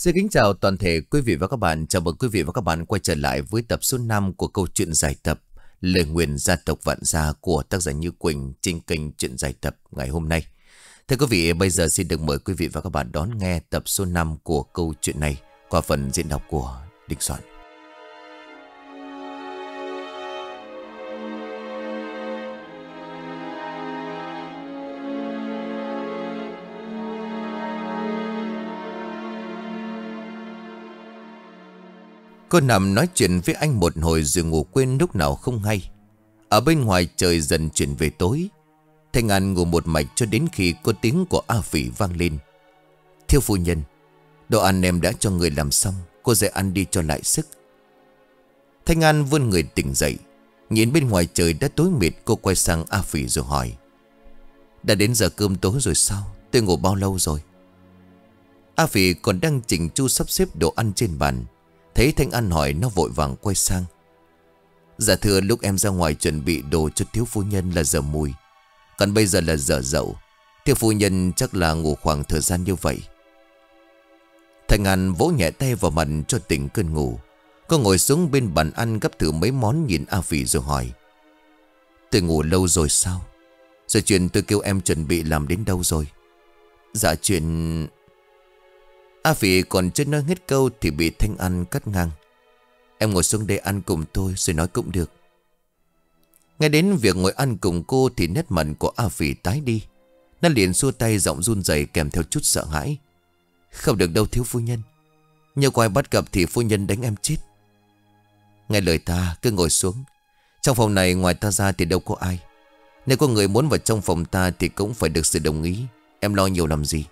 Xin kính chào toàn thể quý vị và các bạn. Chào mừng quý vị và các bạn quay trở lại với tập số 5 của câu chuyện giải tập Lời nguyền gia tộc vạn gia của tác giả Như Quỳnh trên kênh chuyện giải tập ngày hôm nay. Thưa quý vị, bây giờ xin được mời quý vị và các bạn đón nghe tập số 5 của câu chuyện này qua phần diễn đọc của Đinh Soạn. Cô nằm nói chuyện với anh một hồi rồi ngủ quên lúc nào không hay. Ở bên ngoài trời dần chuyển về tối. Thanh An ngủ một mạch cho đến khi có tiếng của A Phỉ vang lên. Thiêu phu nhân, đồ ăn em đã cho người làm xong, cô dậy ăn đi cho lại sức. Thanh An vươn người tỉnh dậy. Nhìn bên ngoài trời đã tối mịt cô quay sang A Phỉ rồi hỏi. Đã đến giờ cơm tối rồi sao? Tôi ngủ bao lâu rồi? A Phỉ còn đang chỉnh chu sắp xếp đồ ăn trên bàn. Thấy Thanh An hỏi nó vội vàng quay sang. Dạ thưa, lúc em ra ngoài chuẩn bị đồ cho thiếu phu nhân là giờ mùi. Còn bây giờ là giờ dậu. Thiếu phu nhân chắc là ngủ khoảng thời gian như vậy. Thanh An vỗ nhẹ tay vào mặt cho tỉnh cơn ngủ. Cô ngồi xuống bên bàn ăn gấp thử mấy món nhìn A Phỉ rồi hỏi. Tôi ngủ lâu rồi sao? Rồi chuyện tôi kêu em chuẩn bị làm đến đâu rồi? Dạ chuyện A Phỉ còn chưa nói hết câu thì bị Thanh An cắt ngang. Em ngồi xuống đây ăn cùng tôi rồi nói cũng được. Nghe đến việc ngồi ăn cùng cô thì nét mặt của A Phỉ tái đi. Nó liền xua tay giọng run rẩy kèm theo chút sợ hãi. Không được đâu thiếu phu nhân. Nhờ quay bắt gặp thì phu nhân đánh em chết. Nghe lời ta, cứ ngồi xuống. Trong phòng này ngoài ta ra thì đâu có ai. Nếu có người muốn vào trong phòng ta thì cũng phải được sự đồng ý. Em lo nhiều làm gì.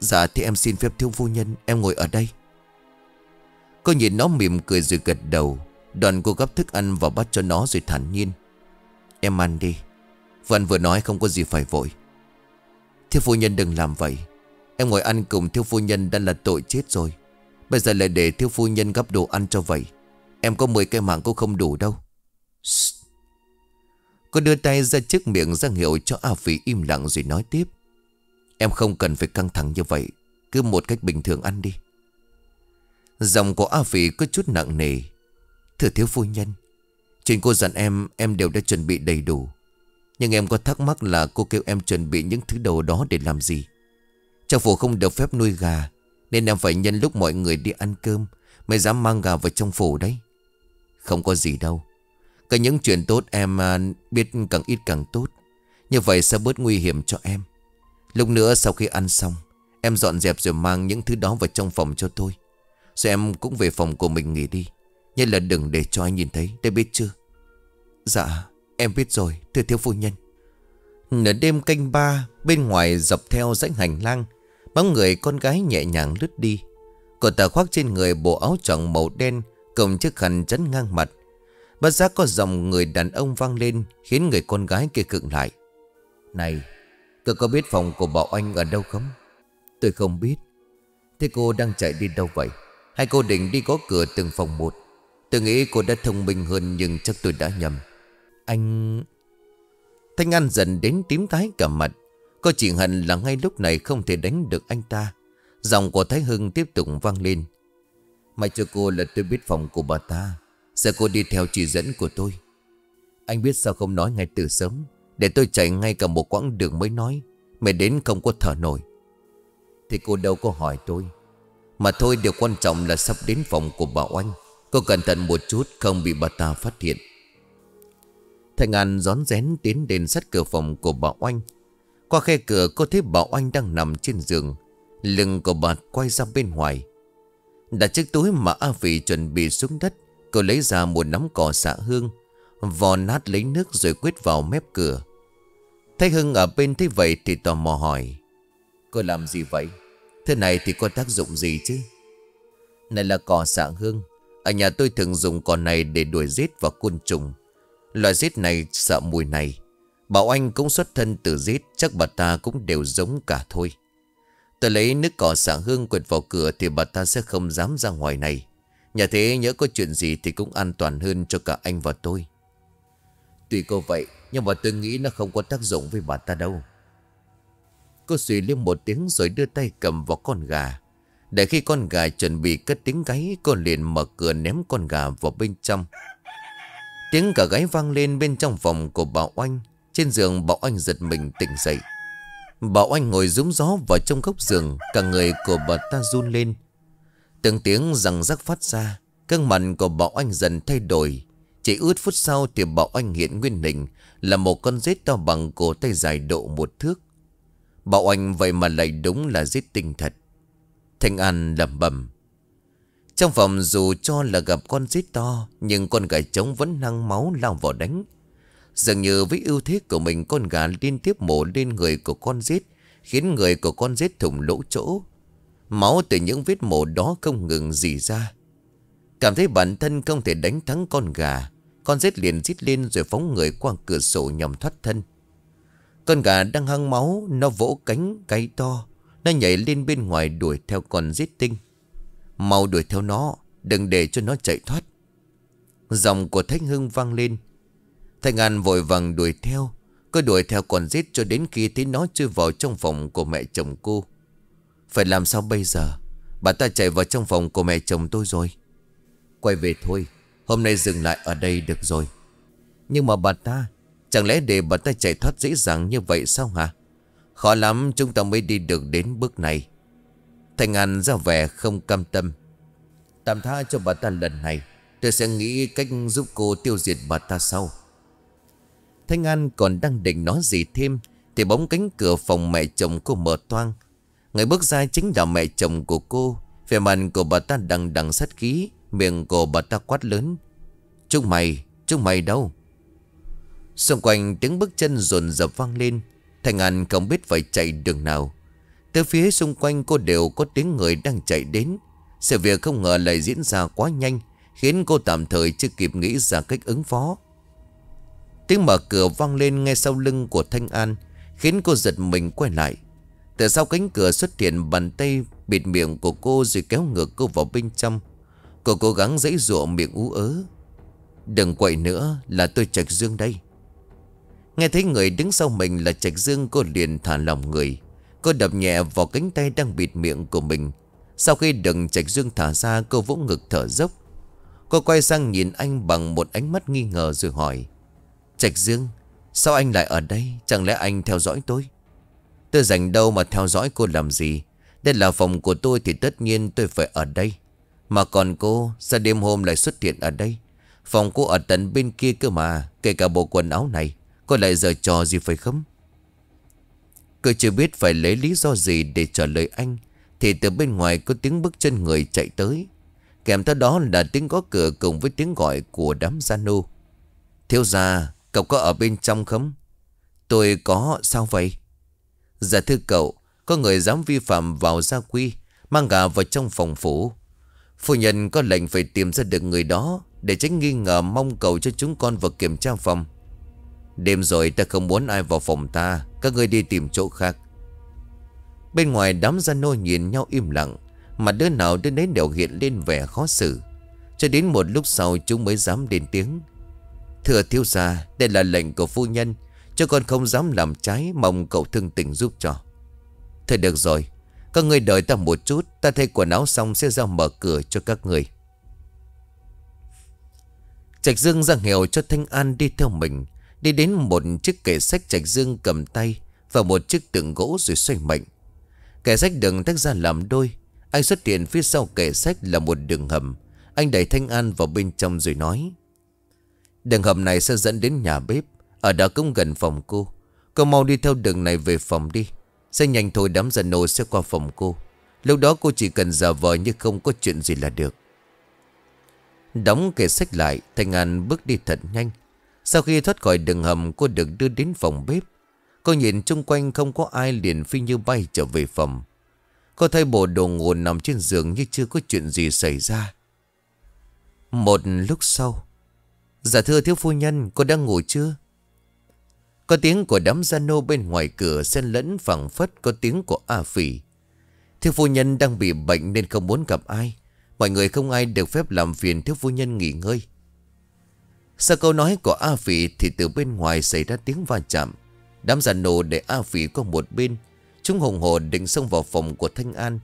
Dạ thì em xin phép thiếu phu nhân, Em ngồi ở đây. Cô nhìn nó mỉm cười rồi gật đầu. Đoàn cô gấp thức ăn vào bắt cho nó rồi thản nhiên. Em ăn đi. Vừa ăn vừa nói không có gì phải vội. Thiếu phu nhân đừng làm vậy. Em ngồi ăn cùng thiếu phu nhân đã là tội chết rồi. Bây giờ lại để thiếu phu nhân gấp đồ ăn cho vậy. Em có 10 cái mạng cũng không đủ đâu. Shh. Cô đưa tay ra trước miệng ra hiệu cho A phi im lặng rồi nói tiếp. Em không cần phải căng thẳng như vậy. Cứ một cách bình thường ăn đi. Giọng của A Phỉ có chút nặng nề. Thưa thiếu phu nhân, Chuyện cô dặn em Em đều đã chuẩn bị đầy đủ. Nhưng em có thắc mắc là cô kêu em chuẩn bị những thứ đồ đó để làm gì? Trong phủ không được phép nuôi gà, Nên em phải nhân lúc mọi người đi ăn cơm, Mới dám mang gà vào trong phủ đấy. Không có gì đâu. Cả những chuyện tốt em à, biết càng ít càng tốt. Như vậy sẽ bớt nguy hiểm cho em. Lúc nữa sau khi ăn xong, Em dọn dẹp rồi mang những thứ đó vào trong phòng cho tôi. Rồi em cũng về phòng của mình nghỉ đi. Nhất là đừng để cho anh nhìn thấy Đã biết chưa? Dạ em biết rồi, thưa thiếu phu nhân. Nửa đêm canh ba, Bên ngoài dọc theo dãy hành lang, Bóng người con gái nhẹ nhàng lướt đi. Cô ta khoác trên người bộ áo tròn màu đen, cầm chiếc khăn chắn ngang mặt. Bất giác có dòng người đàn ông vang lên, Khiến người con gái kia cựng lại. Này Tôi có biết phòng của bảo anh ở đâu không? Tôi không biết. Thế cô đang chạy đi đâu vậy? Hay cô định đi có cửa từng phòng một? Tôi nghĩ cô đã thông minh hơn Nhưng chắc tôi đã nhầm. Anh Thanh An dần đến tím tái cả mặt. Cô chỉ hận là ngay lúc này không thể đánh được anh ta. Giọng của Thái Hưng tiếp tục vang lên. May cho cô là tôi biết phòng của bà ta. Sẽ cô đi theo chỉ dẫn của tôi. Anh biết sao không nói ngay từ sớm? Để tôi chạy ngay cả một quãng đường mới nói Mày đến không có thở nổi. Thì cô đâu có hỏi tôi, Mà thôi điều quan trọng là sắp đến phòng của bà Oanh, Cô cẩn thận một chút không bị bà ta phát hiện. Thành An rón rén tiến đến sát cửa phòng của bà Oanh. Qua khe cửa, cô thấy bà Oanh đang nằm trên giường, Lưng của bà quay ra bên ngoài. Đặt chiếc túi mà A Vị chuẩn bị xuống đất, Cô lấy ra một nắm cỏ xạ hương, Vò nát lấy nước rồi quyết vào mép cửa. Thấy Hưng ở bên thế vậy thì tò mò hỏi, Cô làm gì vậy? Thế này thì có tác dụng gì chứ? Này là cỏ xạ hương. Ở nhà tôi thường dùng cỏ này để đuổi giết và côn trùng. Loại giết này sợ mùi này. Bảo anh cũng xuất thân từ giết, Chắc bà ta cũng đều giống cả thôi. Tôi lấy nước cỏ xạ hương quệt vào cửa Thì bà ta sẽ không dám ra ngoài này. Nhà thế nhớ có chuyện gì Thì cũng an toàn hơn cho cả anh và tôi. Tuy cô vậy nhưng mà tôi nghĩ nó không có tác dụng với bà ta đâu. Cô suy lên một tiếng rồi đưa tay cầm vào con gà. Để khi con gà chuẩn bị cất tiếng gáy, Cô liền mở cửa ném con gà vào bên trong. Tiếng cả gáy vang lên bên trong phòng của bà oanh. Trên giường, bà oanh giật mình tỉnh dậy. Bà oanh ngồi rúng gió vào trong góc giường, Cả người của bà ta run lên. Từng tiếng răng rắc phát ra cơn mặt của bà oanh dần thay đổi. Chỉ ướt phút sau thì bảo oanh hiện nguyên hình Là một con rết to bằng cổ tay dài độ một thước. Bảo oanh vậy mà lại đúng là giết tinh thật. Thanh An lẩm bẩm, Trong phòng dù cho là gặp con giết to, Nhưng con gà trống vẫn năng máu lao vào đánh. Dường như với ưu thế của mình, Con gà liên tiếp mổ lên người của con giết Khiến người của con giết thủng lỗ chỗ. Máu từ những vết mổ đó không ngừng dì ra. Cảm thấy bản thân không thể đánh thắng con gà. Con rết liền rít lên rồi phóng người qua cửa sổ nhằm thoát thân. Con gà đang hăng máu, Nó vỗ cánh gáy to. Nó nhảy lên bên ngoài đuổi theo con rết tinh. Mau đuổi theo nó, Đừng để cho nó chạy thoát. Dòng của Thách Hưng vang lên. Thanh An vội vàng đuổi theo Cô đuổi theo con rết cho đến khi thấy nó chui vào trong phòng của mẹ chồng cô. Phải làm sao bây giờ? Bà ta chạy vào trong phòng của mẹ chồng tôi rồi. Quay về thôi. Hôm nay dừng lại ở đây được rồi. Nhưng mà bà ta, Chẳng lẽ để bà ta chạy thoát dễ dàng như vậy sao hả? Khó lắm, chúng ta mới đi được đến bước này. Thành An ra vẻ không cam tâm. Tạm tha cho bà ta lần này. Tôi sẽ nghĩ cách giúp cô tiêu diệt bà ta sau. Thanh An còn đang định nói gì thêm, Thì bóng cánh cửa phòng mẹ chồng cô mở toang. Người bước ra chính là mẹ chồng của cô. Về mặt của bà ta đằng đằng sát khí. Miệng cổ bà ta quát lớn. Chúng mày, chúng mày đâu? Xung quanh tiếng bước chân rồn rập vang lên. Thành An không biết phải chạy đường nào. Từ phía xung quanh cô đều có tiếng người đang chạy đến. Sự việc không ngờ lại diễn ra quá nhanh Khiến cô tạm thời chưa kịp nghĩ ra cách ứng phó. Tiếng mở cửa vang lên ngay sau lưng của Thanh An Khiến cô giật mình quay lại. Từ sau cánh cửa xuất hiện bàn tay bịt miệng của cô rồi kéo ngược cô vào bên trong. Cô cố gắng dãy ruộng miệng ú ớ. Đừng quậy nữa là tôi Trạch Dương đây. Nghe thấy người đứng sau mình là Trạch Dương, Cô liền thả lòng người. Cô đập nhẹ vào cánh tay đang bịt miệng của mình. Sau khi đừng Trạch Dương thả ra, Cô vỗ ngực thở dốc. Cô quay sang nhìn anh bằng một ánh mắt nghi ngờ rồi hỏi, Trạch Dương, Sao anh lại ở đây? Chẳng lẽ anh theo dõi tôi? Tôi dành đâu mà theo dõi cô làm gì? Đây là phòng của tôi thì tất nhiên tôi phải ở đây mà còn cô, Sao đêm hôm lại xuất hiện ở đây? Phòng cô ở tận bên kia cơ mà, Kể cả bộ quần áo này Cô lại giờ trò gì phải không? Cô chưa biết phải lấy lý do gì để trả lời anh, Thì từ bên ngoài có tiếng bước chân người chạy tới. Kèm theo đó là tiếng gõ cửa cùng với tiếng gọi của đám gia nô Thiếu gia, Cậu có ở bên trong không? Tôi có, sao vậy? Dạ thưa cậu, Có người dám vi phạm vào gia quy, Mang gà vào trong phòng phủ. Phu nhân có lệnh phải tìm ra được người đó Để tránh nghi ngờ mong cầu cho chúng con vào kiểm tra phòng. Đêm rồi ta không muốn ai vào phòng ta, Các ngươi đi tìm chỗ khác. Bên ngoài đám gia nô nhìn nhau im lặng, Mà đứa nào đứa nấy đều hiện lên vẻ khó xử. Cho đến một lúc sau chúng mới dám lên tiếng. Thưa thiếu gia, Đây là lệnh của phu nhân, Cho con không dám làm trái Mong cậu thương tình giúp cho. Thôi được rồi các người đợi ta một chút, Ta thay quần áo xong sẽ ra mở cửa cho các người Trạch Dương ra nghèo cho Thanh An đi theo mình, Đi đến một chiếc kệ sách Trạch Dương cầm tay Và một chiếc tượng gỗ rồi xoay mạnh Kệ sách đừng tách ra làm đôi, Anh xuất hiện phía sau kệ sách là một đường hầm. Anh đẩy Thanh An vào bên trong rồi nói, Đường hầm này sẽ dẫn đến nhà bếp, Ở đó cũng gần phòng cô. Cô mau đi theo đường này về phòng đi sẽ nhanh thôi đám dân nô sẽ qua phòng cô. Lúc đó cô chỉ cần giả vờ như không có chuyện gì là được. Đóng kệ sách lại Thành An bước đi thật nhanh. Sau khi thoát khỏi đường hầm, Cô được đưa đến phòng bếp. Cô nhìn chung quanh không có ai liền phi như bay trở về phòng. Cô thấy bộ đồ ngủ nằm trên giường Như chưa có chuyện gì xảy ra. Một lúc sau Dạ thưa thiếu phu nhân, Cô đang ngủ chưa? Có tiếng của đám gia nô bên ngoài cửa xen lẫn phẳng phất có tiếng của A Phỉ. Thiếu phu nhân đang bị bệnh nên không muốn gặp ai. Mọi người không ai được phép làm phiền thiếu phu nhân nghỉ ngơi. Sau câu nói của A Phỉ thì từ bên ngoài xảy ra tiếng va chạm. Đám gia nô để A Phỉ có một bên. Chúng hùng hồ định xông vào phòng của Thanh An.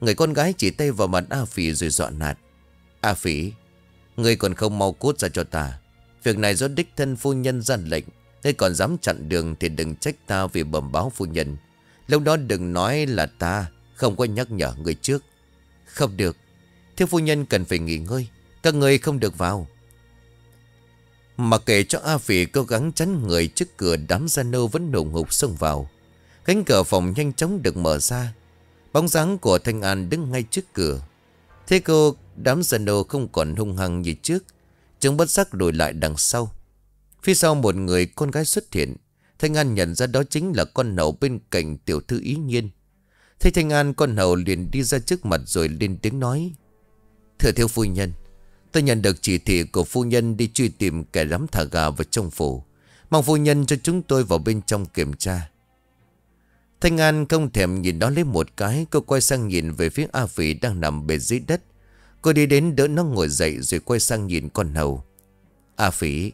Người con gái chỉ tay vào mặt A Phỉ rồi dọa nạt A Phỉ, Người còn không mau cút ra cho ta Việc này do đích thân phu nhân gian lệnh Ngươi còn dám chặn đường thì đừng trách ta vì bẩm báo phu nhân. Lúc đó đừng nói là ta, Không có nhắc nhở người trước. Không được. Thiếu phu nhân cần phải nghỉ ngơi. Các người không được vào. Mà kể cho A Phỉ cố gắng chắn người trước cửa, Đám gia nô vẫn nổ ngục xông vào. Cánh cửa phòng nhanh chóng được mở ra. Bóng dáng của Thanh An đứng ngay trước cửa. Thế cô, đám gia nô không còn hung hăng như trước. Chúng bất giác đổi lại đằng sau. Phía sau một người con gái xuất hiện. Thanh An nhận ra đó chính là con hầu bên cạnh tiểu thư ý nhiên. Thấy Thanh An, con hầu liền đi ra trước mặt rồi lên tiếng nói, Thưa thiếu phu nhân Tôi nhận được chỉ thị của phu nhân đi truy tìm kẻ lắm thả gà vào trong phủ. Mong phu nhân cho chúng tôi vào bên trong kiểm tra. Thanh An không thèm nhìn đó lấy một cái, Cô quay sang nhìn về phía A Phỉ đang nằm bệt dưới đất. Cô đi đến đỡ nó ngồi dậy rồi quay sang nhìn con hầu. A Phỉ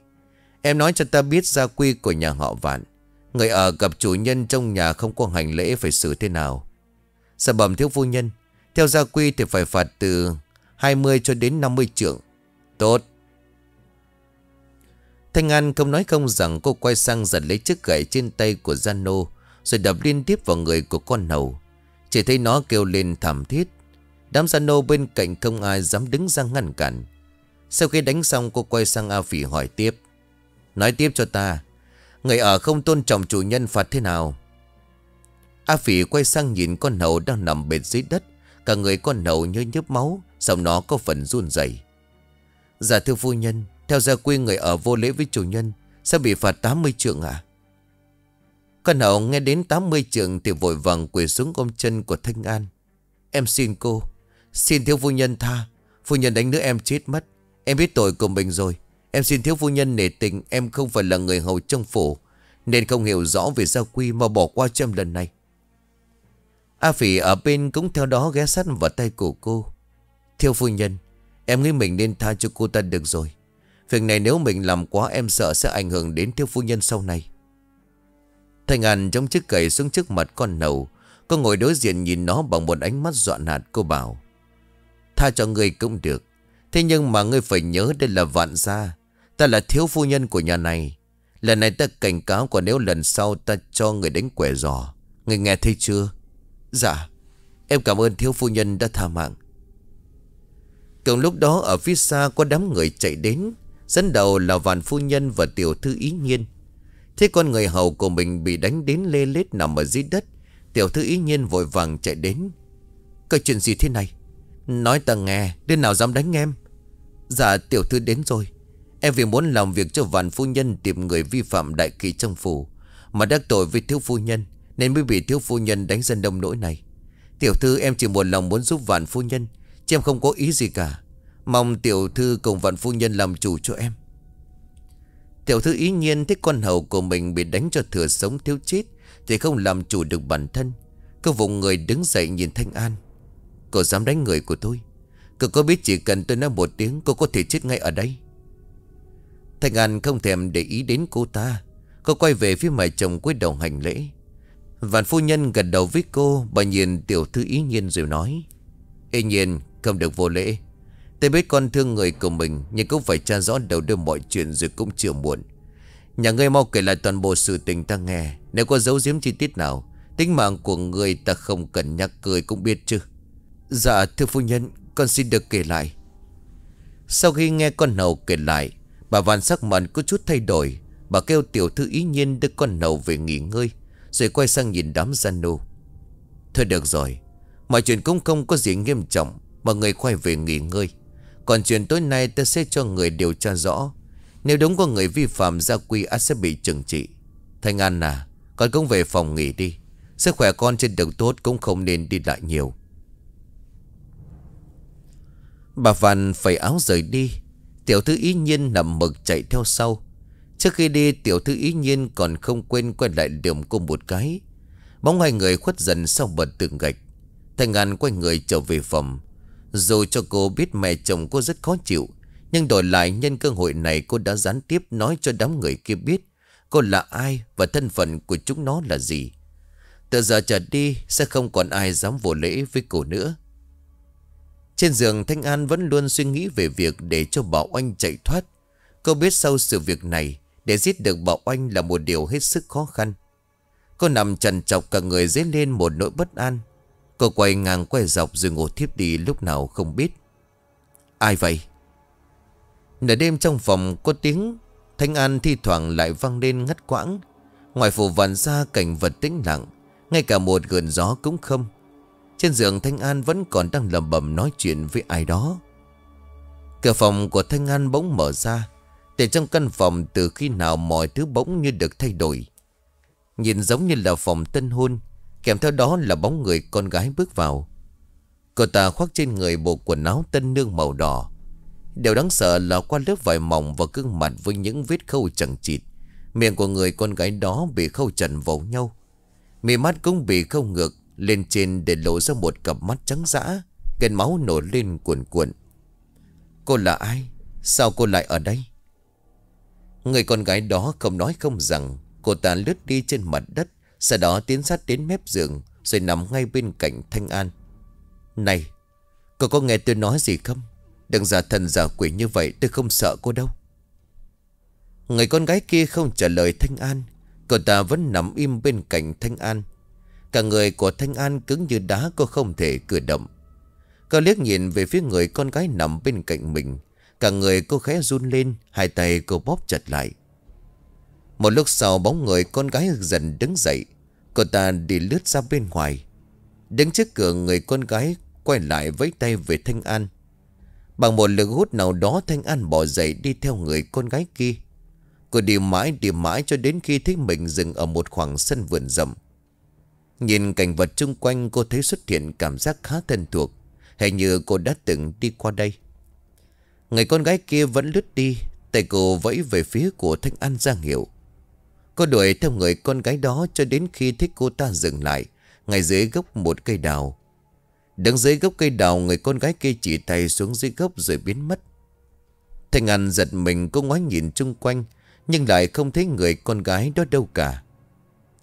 Em nói cho ta biết gia quy của nhà họ vạn. Người ở gặp chủ nhân trong nhà không có hành lễ phải xử thế nào. Dạ bẩm thiếu phu nhân, Theo gia quy thì phải phạt từ 20 cho đến 50 trượng. Tốt. Thanh An không nói không rằng cô quay sang giật lấy chiếc gậy trên tay của Giano, Rồi đập liên tiếp vào người của con hầu. Chỉ thấy nó kêu lên thảm thiết. Đám Giano bên cạnh không ai dám đứng ra ngăn cản. Sau khi đánh xong, cô quay sang A Phỉ hỏi tiếp. Nói tiếp cho ta, Người ở không tôn trọng chủ nhân phạt thế nào? A Phỉ quay sang nhìn con hầu đang nằm bệt dưới đất, Cả người con hầu như nhấp máu, Giọng nó có phần run rẩy. Dạ thưa phu nhân, Theo gia quy người ở vô lễ với chủ nhân, Sẽ bị phạt 80 trượng à Con hầu nghe đến 80 trượng Thì vội vàng quỳ xuống ôm chân của Thanh An. Em xin cô, Xin thiếu phu nhân tha, Phu nhân đánh nữa em chết mất, Em biết tội của mình rồi. Em xin thiếu phu nhân nể tình, Em không phải là người hầu trong phủ, Nên không hiểu rõ về gia quy Mà bỏ qua cho em lần này. A Phỉ ở bên cũng theo đó ghé sát vào tay của cô. Thiếu phu nhân, Em nghĩ mình nên tha cho cô ta được rồi. Việc này nếu mình làm quá, em sợ sẽ ảnh hưởng đến thiếu phu nhân sau này. Thanh An trong chiếc cầy xuống trước mặt con nầu. Cô ngồi đối diện nhìn nó bằng một ánh mắt dọa nạt, cô bảo, Tha cho người cũng được. Thế nhưng mà ngươi phải nhớ đây là vạn gia. Ta là thiếu phu nhân của nhà này. Lần này ta cảnh cáo Còn nếu lần sau ta cho người đánh quẻ giò. Người nghe thấy chưa? Dạ Em cảm ơn thiếu phu nhân đã tha mạng. Cùng lúc đó, ở phía xa có đám người chạy đến, Dẫn đầu là vạn phu nhân và tiểu thư ý nhiên. Thế con người hầu của mình bị đánh đến lê lết nằm ở dưới đất. Tiểu thư ý nhiên vội vàng chạy đến. Có chuyện gì thế này? Nói ta nghe, Đứa nào dám đánh em? Dạ tiểu thư đến rồi. Em vì muốn làm việc cho vạn phu nhân Tìm người vi phạm đại kỳ trong phủ, Mà đắc tội với thiếu phu nhân, Nên mới bị thiếu phu nhân đánh dân đông nỗi này. Tiểu thư, em chỉ một lòng muốn giúp vạn phu nhân, Chứ em không có ý gì cả. Mong tiểu thư cùng vạn phu nhân làm chủ cho em. Tiểu thư ý nhiên thấy con hầu của mình bị đánh cho thừa sống thiếu chết, Thì không làm chủ được bản thân. Cô vùng người đứng dậy nhìn Thanh An. Cô dám đánh người của tôi. Cô có biết chỉ cần tôi nói một tiếng, Cô có thể chết ngay ở đây? Thanh An không thèm để ý đến cô ta. Cô quay về phía mẹ chồng cúi đầu hành lễ. Vạn phu nhân gật đầu với cô, Bà nhìn tiểu thư ý nhiên rồi nói, Ê nhiên, không được vô lễ. Tôi biết con thương người của mình, Nhưng cũng phải tra rõ đầu đưa mọi chuyện rồi cũng chưa muộn. Nhà ngươi mau kể lại toàn bộ sự tình ta nghe, Nếu có dấu giếm chi tiết nào, Tính mạng của người ta không cần nhắc cười cũng biết chứ. Dạ thưa phu nhân, Con xin được kể lại. Sau khi nghe con hầu kể lại Bà Văn sắc mặt có chút thay đổi. Bà kêu tiểu thư ý nhiên đưa con nầu về nghỉ ngơi, Rồi quay sang nhìn đám gian nô. Thôi được rồi, Mọi chuyện cũng không có gì nghiêm trọng Mọi người quay về nghỉ ngơi. Còn chuyện tối nay ta sẽ cho người điều tra rõ. Nếu đúng có người vi phạm gia quy ắt sẽ bị trừng trị. Thanh An à Con cũng về phòng nghỉ đi. Sức khỏe con trên đường tốt cũng không nên đi lại nhiều. Bà Văn phải áo rời đi. Tiểu thư ý nhiên nằm mực chạy theo sau. Trước khi đi, tiểu thư ý nhiên còn không quên quay lại điểm cô một cái. Bóng hai người khuất dần sau bật tường gạch. Thành An quay người trở về phòng. Dù cho cô biết mẹ chồng cô rất khó chịu, Nhưng đổi lại nhân cơ hội này cô đã gián tiếp nói cho đám người kia biết Cô là ai và thân phận của chúng nó là gì. Từ giờ trở đi, sẽ không còn ai dám vô lễ với cô nữa. Trên giường Thanh An vẫn luôn suy nghĩ về việc để cho Bảo Oanh chạy thoát. Cô biết sau sự việc này, để giết được Bảo Oanh là một điều hết sức khó khăn. Cô nằm trần trọc cả người dấy lên một nỗi bất an. Cô quay ngang quay dọc rồi ngủ thiếp đi lúc nào không biết. Ai vậy? Nửa đêm trong phòng có tiếng Thanh An thi thoảng lại vang lên ngắt quãng. Ngoài phủ vàn ra cảnh vật tĩnh lặng, ngay cả một gợn gió cũng không. Trên giường Thanh An vẫn còn đang lầm bầm nói chuyện với ai đó. Cửa phòng của Thanh An bỗng mở ra. Để trong căn phòng từ khi nào mọi thứ bỗng như được thay đổi. Nhìn giống như là phòng tân hôn, kèm theo đó là bóng người con gái bước vào. Cô ta khoác trên người bộ quần áo tân nương màu đỏ. Điều đáng sợ là qua lớp vải mỏng và gương mặt với những vết khâu chẳng chịt. Miệng của người con gái đó bị khâu trần vào nhau. Mì mắt cũng bị khâu ngược lên trên để lộ ra một cặp mắt trắng dã. Gần máu nổi lên cuồn cuộn. Cô là ai? Sao cô lại ở đây? Người con gái đó không nói không rằng, Cô ta lướt đi trên mặt đất, Sau đó tiến sát đến mép giường, Rồi nằm ngay bên cạnh Thanh An Này, Cô có nghe tôi nói gì không Đừng giả thần giả quỷ như vậy, tôi không sợ cô đâu Người con gái kia không trả lời Thanh An, Cô ta vẫn nằm im bên cạnh Thanh An Cả người của Thanh An cứng như đá cô không thể cử động. Cô liếc nhìn về phía người con gái nằm bên cạnh mình. Cả người cô khẽ run lên, Hai tay cô bóp chặt lại. Một lúc sau bóng người con gái dần đứng dậy. Cô ta đi lướt ra bên ngoài. Đứng trước cửa người con gái Quay lại với tay về Thanh An. Bằng một lực hút nào đó Thanh An bỏ dậy đi theo người con gái kia. Cô đi mãi đi mãi cho đến khi thấy mình dừng ở một khoảng sân vườn rậm. Nhìn cảnh vật xung quanh, cô thấy xuất hiện cảm giác khá thân thuộc. Hình như cô đã từng đi qua đây. Người con gái kia vẫn lướt đi, Tay cô vẫy về phía của Thanh An giang hiệu. Cô đuổi theo người con gái đó Cho đến khi thích cô ta dừng lại, Ngay dưới gốc một cây đào. Đứng dưới gốc cây đào, Người con gái kia chỉ tay xuống dưới gốc rồi biến mất. Thanh An giật mình, cô ngoái nhìn chung quanh, Nhưng lại không thấy người con gái đó đâu cả.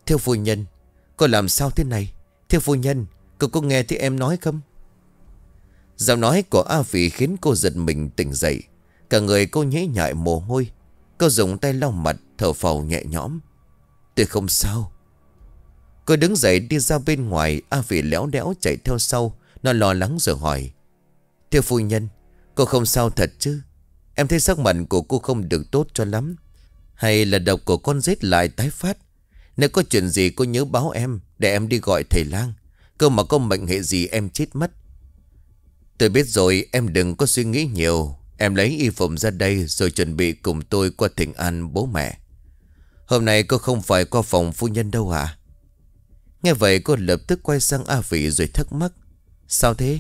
Theo phu nhân Cô làm sao thế này thưa phu nhân Cô có nghe thấy em nói không Giọng nói của A Vĩ khiến cô giật mình tỉnh dậy. Cả người cô nhễ nhại mồ hôi. Cô dùng tay lau mặt thở phào nhẹ nhõm. Tôi không sao. Cô đứng dậy đi ra bên ngoài. A Vĩ léo đéo chạy theo sau. Nó lo lắng rồi hỏi. Thưa phu nhân, cô không sao thật chứ? Em thấy sắc mặt của cô không được tốt cho lắm. Hay là độc của con rết lại tái phát? Nếu có chuyện gì cô nhớ báo em, Để em đi gọi thầy lang. Cơ mà có mệnh hệ gì em chết mất. Tôi biết rồi, em đừng có suy nghĩ nhiều. Em lấy y phục ra đây Rồi chuẩn bị cùng tôi qua thỉnh an bố mẹ. Hôm nay cô không phải qua phòng phu nhân đâu à Nghe vậy cô lập tức quay sang A Vị rồi thắc mắc, Sao thế?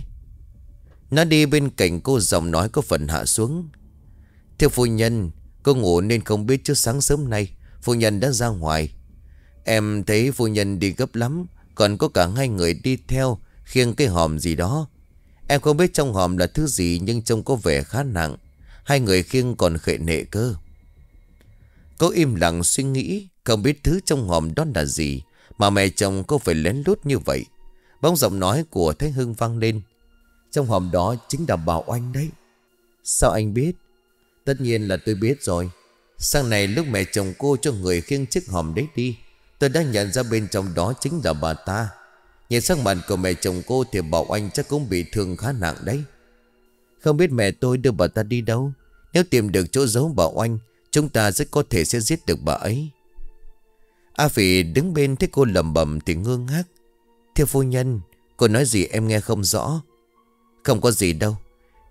Nó đi bên cạnh cô giọng nói có phần hạ xuống, Thưa phu nhân, Cô ngủ nên không biết trước sáng sớm nay, Phu nhân đã ra ngoài. Em thấy phu nhân đi gấp lắm Còn có cả hai người đi theo Khiêng cái hòm gì đó Em không biết trong hòm là thứ gì nhưng trông có vẻ khá nặng. Hai người khiêng còn khệ nệ cơ. Cô im lặng suy nghĩ, không biết thứ trong hòm đó là gì, mà mẹ chồng cô phải lén lút như vậy. Bóng giọng nói của Thái Hưng vang lên. Trong hòm đó chính là Bảo anh đấy. Sao anh biết? Tất nhiên là tôi biết rồi. Sang này lúc mẹ chồng cô cho người khiêng chiếc hòm đấy đi, tôi đã nhận ra bên trong đó chính là bà ta. Nhìn sắc mặt của mẹ chồng cô Thì Bảo Anh chắc cũng bị thương khá nặng đấy. Không biết mẹ tôi đưa bà ta đi đâu. Nếu tìm được chỗ giấu Bảo Anh, Chúng ta rất có thể sẽ giết được bà ấy. A Phỉ đứng bên thấy cô lầm bầm thì ngơ ngác. Thưa phu nhân, Cô nói gì em nghe không rõ? Không có gì đâu.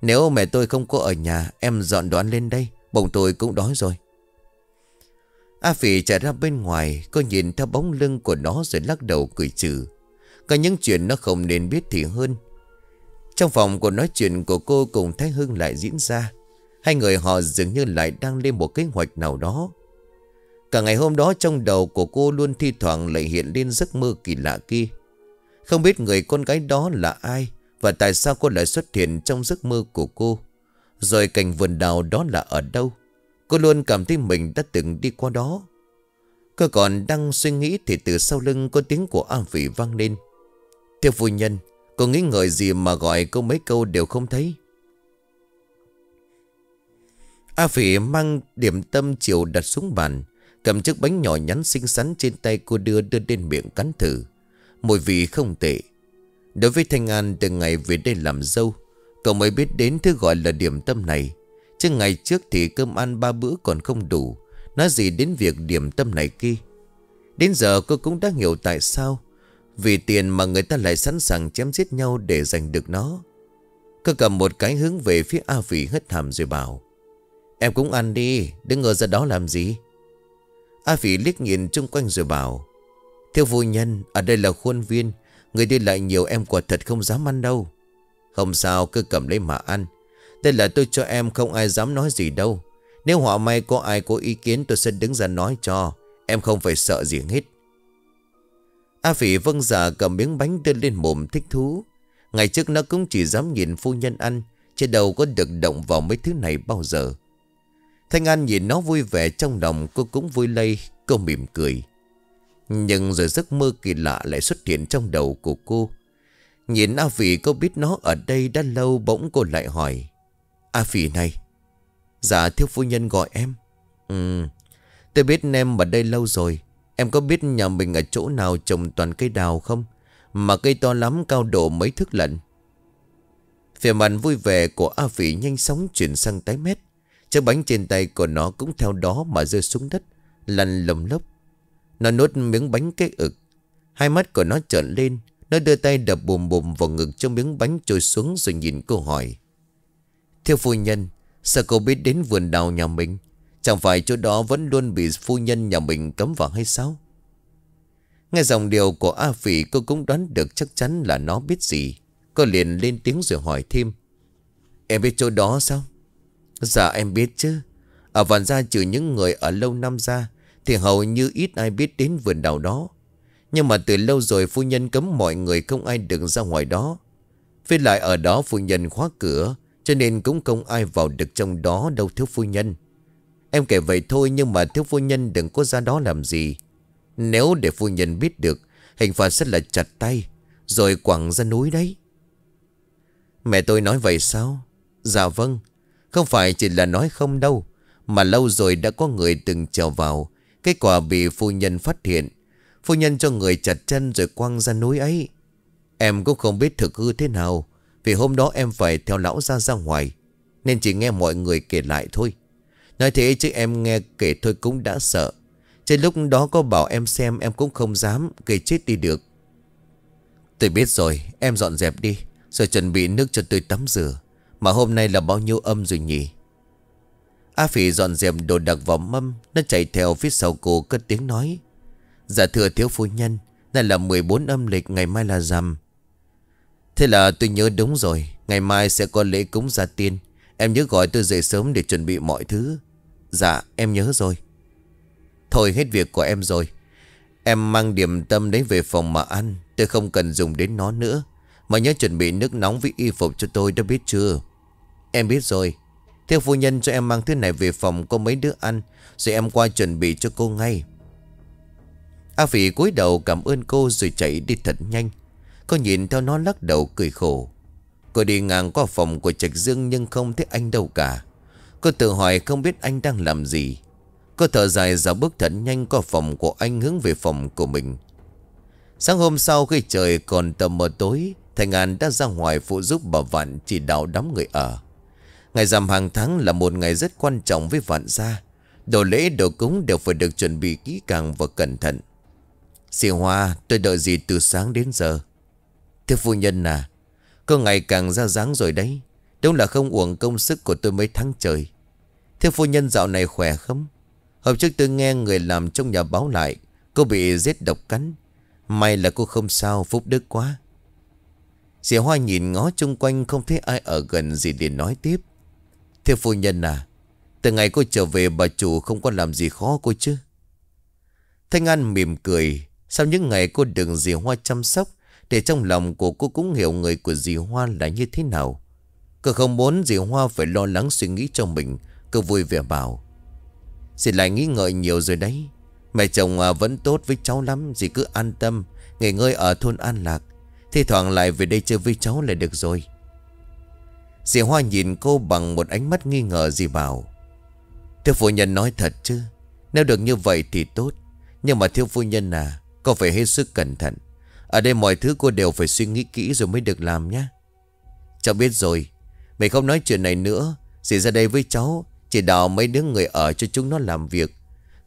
Nếu mẹ tôi không có ở nhà, Em dọn đoán lên đây Bồng tôi cũng đói rồi. A Phỉ chạy ra bên ngoài, Cô nhìn theo bóng lưng của nó rồi lắc đầu cười trừ. Có những chuyện nó không nên biết thì hơn. Trong phòng của nói chuyện của cô cùng Thái Hưng lại diễn ra. Hai người họ dường như lại đang lên một kế hoạch nào đó. Cả ngày hôm đó trong đầu của cô luôn thi thoảng lại hiện lên giấc mơ kỳ lạ kia. Không biết người con gái đó là ai Và tại sao cô lại xuất hiện trong giấc mơ của cô? Rồi cảnh vườn đào đó là ở đâu? Cô luôn cảm thấy mình đã từng đi qua đó. Cô còn đang suy nghĩ thì từ sau lưng có tiếng của A vĩ vang lên. Theo phu nhân, Cô nghĩ ngợi gì mà gọi cô mấy câu đều không thấy? A vĩ mang điểm tâm chiều đặt xuống bàn, Cầm chiếc bánh nhỏ nhắn xinh xắn trên tay cô đưa đưa lên miệng cắn thử. Mùi vị không tệ. Đối với Thanh An, từ ngày về đây làm dâu, Cậu mới biết đến thứ gọi là điểm tâm này. Chứ ngày trước thì cơm ăn ba bữa còn không đủ. Nói gì đến việc điểm tâm này kia? Đến giờ cô cũng đã hiểu tại sao. Vì tiền mà người ta lại sẵn sàng chém giết nhau để giành được nó. Cô cầm một cái hướng về phía A Vĩ hất hàm rồi bảo, Em cũng ăn đi Đừng ngờ ra đó làm gì? A Vĩ liếc nhìn chung quanh rồi bảo Theo vô nhân, Ở đây là khuôn viên. Người đi lại nhiều em quả thật không dám ăn đâu. Không sao, cứ cầm lấy mà ăn tên là tôi cho em, không ai dám nói gì đâu. Nếu họ may có ai có ý kiến, tôi sẽ đứng ra nói cho. Em không phải sợ gì hết. A Phỉ vâng giả dạ cầm miếng bánh đưa lên mồm thích thú. Ngày trước nó cũng chỉ dám nhìn phu nhân ăn, Chứ đâu có được động vào mấy thứ này bao giờ. Thanh An nhìn nó vui vẻ, trong lòng cô cũng vui lây, Cô mỉm cười. Nhưng rồi giấc mơ kỳ lạ lại xuất hiện trong đầu của cô. Nhìn A Phỉ, cô biết nó ở đây đã lâu, bỗng cô lại hỏi A Phỉ này. Dạ thiếu phu nhân gọi em. Ừ Tôi biết em ở đây lâu rồi. Em có biết nhà mình ở chỗ nào trồng toàn cây đào không? Mà cây to lắm, cao độ mấy thước lận. Phía mặt vui vẻ của A Phỉ nhanh sóng chuyển sang tái mét. Chiếc bánh trên tay của nó cũng theo đó mà rơi xuống đất, Lăn lồng lốc. Nó nuốt miếng bánh cái ực. Hai mắt của nó trợn lên, Nó đưa tay đập bùm bùm vào ngực cho miếng bánh trôi xuống rồi nhìn cô hỏi. Thưa phu nhân, Sao cô biết đến vườn đào nhà mình? Chẳng phải chỗ đó vẫn luôn bị phu nhân nhà mình cấm vào hay sao? Nghe dòng điều của A Phỉ, cô cũng đoán được chắc chắn là nó biết gì. Cô liền lên tiếng rồi hỏi thêm. Em biết chỗ đó sao? Dạ em biết chứ. Ở vạn gia trừ những người ở lâu năm ra, Thì hầu như ít ai biết đến vườn đào đó. Nhưng mà từ lâu rồi phu nhân cấm mọi người không ai được ra ngoài đó. Với lại ở đó phu nhân khóa cửa cho nên cũng không ai vào được trong đó đâu, thiếu phu nhân. Em kể vậy thôi, nhưng mà thiếu phu nhân đừng có ra đó làm gì. Nếu để phu nhân biết được, Hình phạt rất là chặt tay, Rồi quẳng ra núi đấy. Mẹ tôi nói vậy sao? Dạ vâng không phải chỉ là nói không đâu, Mà lâu rồi đã có người từng trèo vào. Kết quả bị phu nhân phát hiện. Phu nhân cho người chặt chân rồi quăng ra núi ấy. Em cũng không biết thực hư thế nào vì hôm đó em phải theo lão ra ra ngoài, Nên chỉ nghe mọi người kể lại thôi. Nói thế chứ em nghe kể thôi cũng đã sợ. Trên lúc đó có bảo em xem, em cũng không dám Gây chết đi được. Tôi biết rồi, Em dọn dẹp đi, Rồi chuẩn bị nước cho tôi tắm rửa. Mà hôm nay là bao nhiêu âm rồi nhỉ? A Phỉ dọn dẹp đồ đặc vào mâm, Nó chạy theo phía sau cô cất tiếng nói. Dạ thưa thiếu phu nhân Này là 14 âm lịch ngày mai là rằm. Thế là tôi nhớ đúng rồi, Ngày mai sẽ có lễ cúng gia tiên. Em nhớ gọi tôi dậy sớm để chuẩn bị mọi thứ. Dạ em nhớ rồi. Thôi hết việc của em rồi. Em mang điểm tâm đến về phòng mà ăn, Tôi không cần dùng đến nó nữa. Mà nhớ chuẩn bị nước nóng với y phục cho tôi đã biết chưa? Em biết rồi. Theo phu nhân cho em mang thứ này về phòng có mấy đứa ăn, Rồi em qua chuẩn bị cho cô ngay. A Phỉ cúi đầu cảm ơn cô rồi chạy đi thật nhanh. Cô nhìn theo nó lắc đầu cười khổ Cô đi ngang qua phòng của Trạch Dương nhưng không thấy anh đâu cả Cô tự hỏi không biết anh đang làm gì Cô thở dài ra bước thật nhanh qua phòng của anh hướng về phòng của mình Sáng hôm sau khi trời còn tầm mờ tối, Thành An đã ra ngoài phụ giúp bà Vạn chỉ đạo đám người ở Ngày rằm hàng tháng là một ngày rất quan trọng với vạn gia. Đồ lễ, đồ cúng đều phải được chuẩn bị kỹ càng và cẩn thận. Xì hoa, tôi đợi gì từ sáng đến giờ. Thưa phu nhân à, có ngày càng ra dáng rồi đấy. Đúng là không uổng công sức của tôi mấy tháng trời. Thưa phu nhân dạo này khỏe không? Hôm trước tôi nghe người làm trong nhà báo lại. Cô bị giết độc cắn. May là cô không sao, phúc đức quá. Dì Hoa nhìn ngó chung quanh không thấy ai ở gần gì để nói tiếp. Thưa phu nhân à Từ ngày cô trở về bà chủ không có làm gì khó cô chứ Thanh An mỉm cười Sau những ngày cô đừng dì Hoa chăm sóc để trong lòng của cô cũng hiểu người của dì Hoa là như thế nào. Cô không muốn dì Hoa phải lo lắng suy nghĩ cho mình. Cô vui vẻ bảo, Dì lại nghĩ ngợi nhiều rồi đấy. Mẹ chồng à, vẫn tốt với cháu lắm, Dì cứ an tâm, Nghỉ ngơi ở thôn An Lạc. Thì thoảng lại về đây chơi với cháu là được rồi. Dì Hoa nhìn cô bằng một ánh mắt nghi ngờ, dì bảo, Thiếu phu nhân nói thật chứ. Nếu được như vậy thì tốt. Nhưng mà thiếu phu nhân à có phải hết sức cẩn thận. Ở đây mọi thứ cô đều phải suy nghĩ kỹ rồi mới được làm nhé. Cháu biết rồi Mày không nói chuyện này nữa. Dì ra đây với cháu, Chỉ đào mấy đứa người ở cho chúng nó làm việc.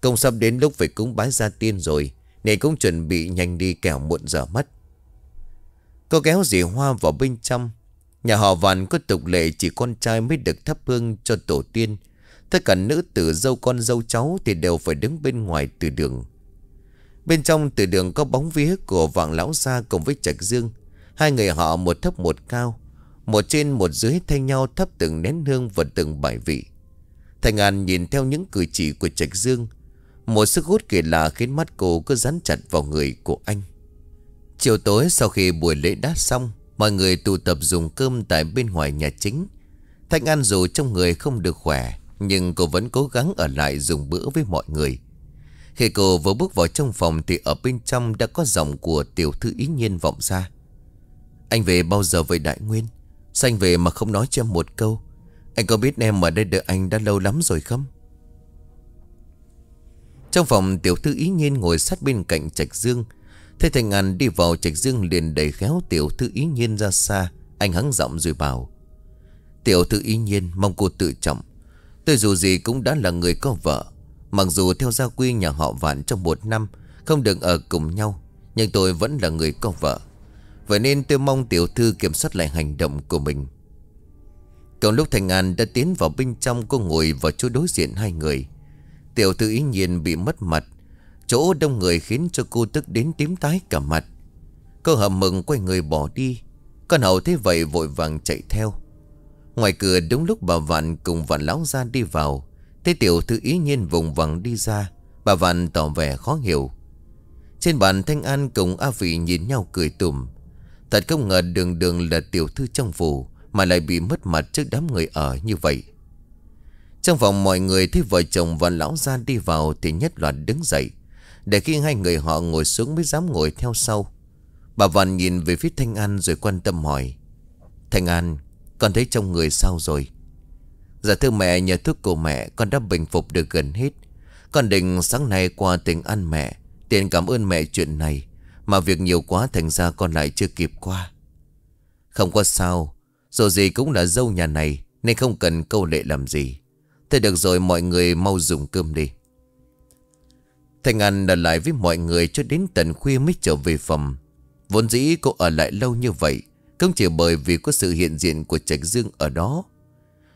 Công sắp đến lúc phải cúng bái gia tiên rồi, Nên cũng chuẩn bị nhanh đi kẻo muộn giờ mất. Cô kéo dì Hoa vào bên trong. Nhà họ Vạn có tục lệ chỉ con trai mới được thắp hương cho tổ tiên. Tất cả nữ tử dâu con dâu cháu thì đều phải đứng bên ngoài từ đường. Bên trong từ đường có bóng vía của vạn lão gia cùng với trạch dương. Hai người họ một thấp một cao, Một trên một dưới thay nhau thắp từng nén hương và từng bài vị. Thành An nhìn theo những cử chỉ của trạch dương. Một sức hút kỳ lạ khiến mắt cô cứ dán chặt vào người của anh. Chiều tối sau khi buổi lễ đã xong, Mọi người tụ tập dùng cơm tại bên ngoài nhà chính. Thanh An dù trong người không được khỏe, Nhưng cô vẫn cố gắng ở lại dùng bữa với mọi người. Khi cô vừa bước vào trong phòng Thì ở bên trong đã có giọng của tiểu thư ý nhiên vọng ra. Anh về bao giờ về Đại Nguyên? Sao anh về mà không nói cho em một câu? Anh có biết em ở đây đợi anh đã lâu lắm rồi không? Trong phòng, tiểu thư ý nhiên ngồi sát bên cạnh Trạch Dương. Thế Thành An đi vào, Trạch Dương liền đẩy khéo tiểu thư ý nhiên ra xa. Anh hắng giọng rồi bảo, Tiểu thư ý nhiên, mong cô tự trọng. Tôi dù gì cũng đã là người có vợ Mặc dù theo gia quy nhà họ vạn trong một năm, Không được ở cùng nhau, Nhưng tôi vẫn là người có vợ. Vậy nên tôi mong tiểu thư kiểm soát lại hành động của mình. Còn lúc Thành An đã tiến vào bên trong Cô ngồi vào chỗ đối diện hai người. Tiểu thư ý nhiên bị mất mặt. Chỗ đông người khiến cho cô tức đến tím tái cả mặt. Cô hầm mừng quay người bỏ đi. Con hậu thế vậy vội vàng chạy theo. Ngoài cửa đúng lúc bà Vạn cùng Vạn Lão ra đi vào. Thế tiểu thư ý nhiên vùng vằng đi ra, Bà Vạn tỏ vẻ khó hiểu. Trên bàn Thanh An cùng A Vị nhìn nhau cười tùm Thật không ngờ đường đường là tiểu thư trong phủ Mà lại bị mất mặt trước đám người ở như vậy. Trong phòng mọi người thấy vợ chồng và lão gia đi vào Thì nhất loạt đứng dậy, để khi hai người họ ngồi xuống mới dám ngồi theo sau. Bà Văn nhìn về phía Thanh An rồi quan tâm hỏi, Thanh An, Con thấy trong người sao rồi? Dạ thưa mẹ nhờ thuốc của mẹ Con đã bình phục được gần hết Con định sáng nay qua tỉnh ăn mẹ Tiền cảm ơn mẹ chuyện này Mà việc nhiều quá thành ra con lại chưa kịp qua Không có sao Dù gì cũng là dâu nhà này Nên không cần câu lệ làm gì Thế được rồi mọi người mau dùng cơm đi Thành An ở lại với mọi người cho đến tận khuya mới trở về phòng. Vốn dĩ cô ở lại lâu như vậy, không chỉ bởi vì có sự hiện diện của Trạch Dương ở đó.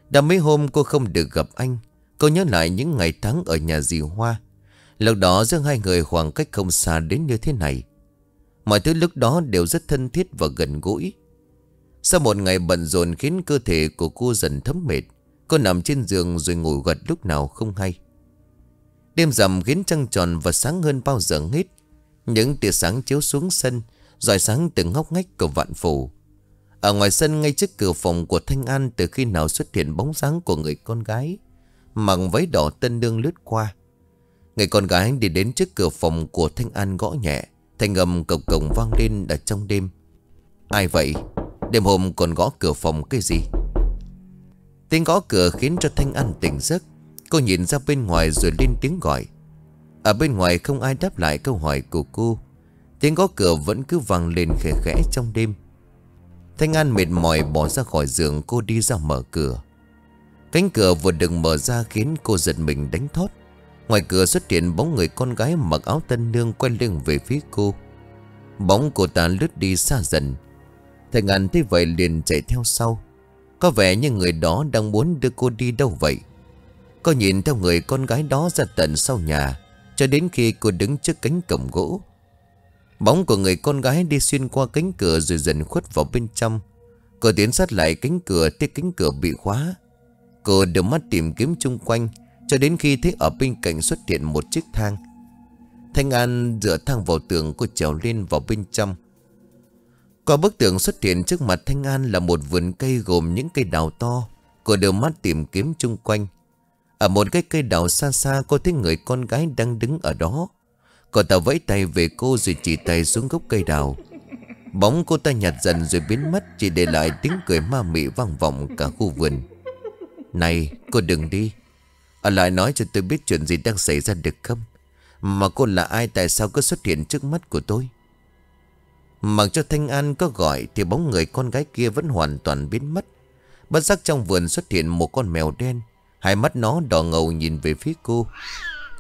Đã mấy hôm cô không được gặp anh, cô nhớ lại những ngày tháng ở nhà dì Hoa. Lúc đó giữa hai người khoảng cách không xa đến như thế này. Mọi thứ lúc đó đều rất thân thiết và gần gũi. Sau một ngày bận rộn khiến cơ thể của cô dần thấm mệt, cô nằm trên giường rồi ngủ gật lúc nào không hay. Đêm rằm khiến trăng tròn và sáng hơn bao giờ hết Những tia sáng chiếu xuống sân rọi sáng từng ngóc ngách của vạn phủ ở ngoài sân ngay trước cửa phòng của Thanh An, Từ khi nào xuất hiện bóng dáng của người con gái, Mặc váy đỏ tân đương lướt qua. Người con gái đi đến trước cửa phòng của Thanh An gõ nhẹ, Thanh âm cộc cổng vang lên ở trong đêm. Ai vậy? Đêm hôm còn gõ cửa phòng cái gì? Tiếng gõ cửa khiến cho Thanh An tỉnh giấc. Cô nhìn ra bên ngoài rồi lên tiếng gọi. Ở bên ngoài không ai đáp lại câu hỏi của cô. Tiếng gõ cửa vẫn cứ vang lên khẽ khẽ trong đêm. Thanh An mệt mỏi bỏ ra khỏi giường, cô đi ra mở cửa. Cánh cửa vừa được mở ra khiến cô giật mình đánh thót. Ngoài cửa xuất hiện bóng người con gái mặc áo tân nương quay lưng về phía cô. Bóng cô ta lướt đi xa dần. Thanh An thấy vậy liền chạy theo sau. Có vẻ như người đó đang muốn đưa cô đi đâu vậy? Cô nhìn theo người con gái đó ra tận sau nhà, Cho đến khi cô đứng trước cánh cổng gỗ. Bóng của người con gái đi xuyên qua cánh cửa rồi dần khuất vào bên trong. Cô tiến sát lại cánh cửa thấy cánh cửa bị khóa. Cô đưa mắt tìm kiếm chung quanh, Cho đến khi thấy ở bên cạnh xuất hiện một chiếc thang. Thanh An dựa thang vào tường cô trèo lên vào bên trong. Qua bức tường xuất hiện trước mặt Thanh An là một vườn cây gồm những cây đào to. Cô đưa mắt tìm kiếm chung quanh. Ở một cái cây đào xa xa, cô thấy người con gái đang đứng ở đó. Cô ta vẫy tay về cô rồi chỉ tay xuống gốc cây đào. Bóng cô ta nhạt dần rồi biến mất, Chỉ để lại tiếng cười ma mị vang vọng cả khu vườn. Này, cô đừng đi. Ở lại nói cho tôi biết chuyện gì đang xảy ra được không? Mà cô là ai, tại sao cứ xuất hiện trước mắt của tôi? Mặc cho Thanh An có gọi Thì bóng người con gái kia vẫn hoàn toàn biến mất. Bất giác trong vườn xuất hiện một con mèo đen. Hai mắt nó đỏ ngầu nhìn về phía cô.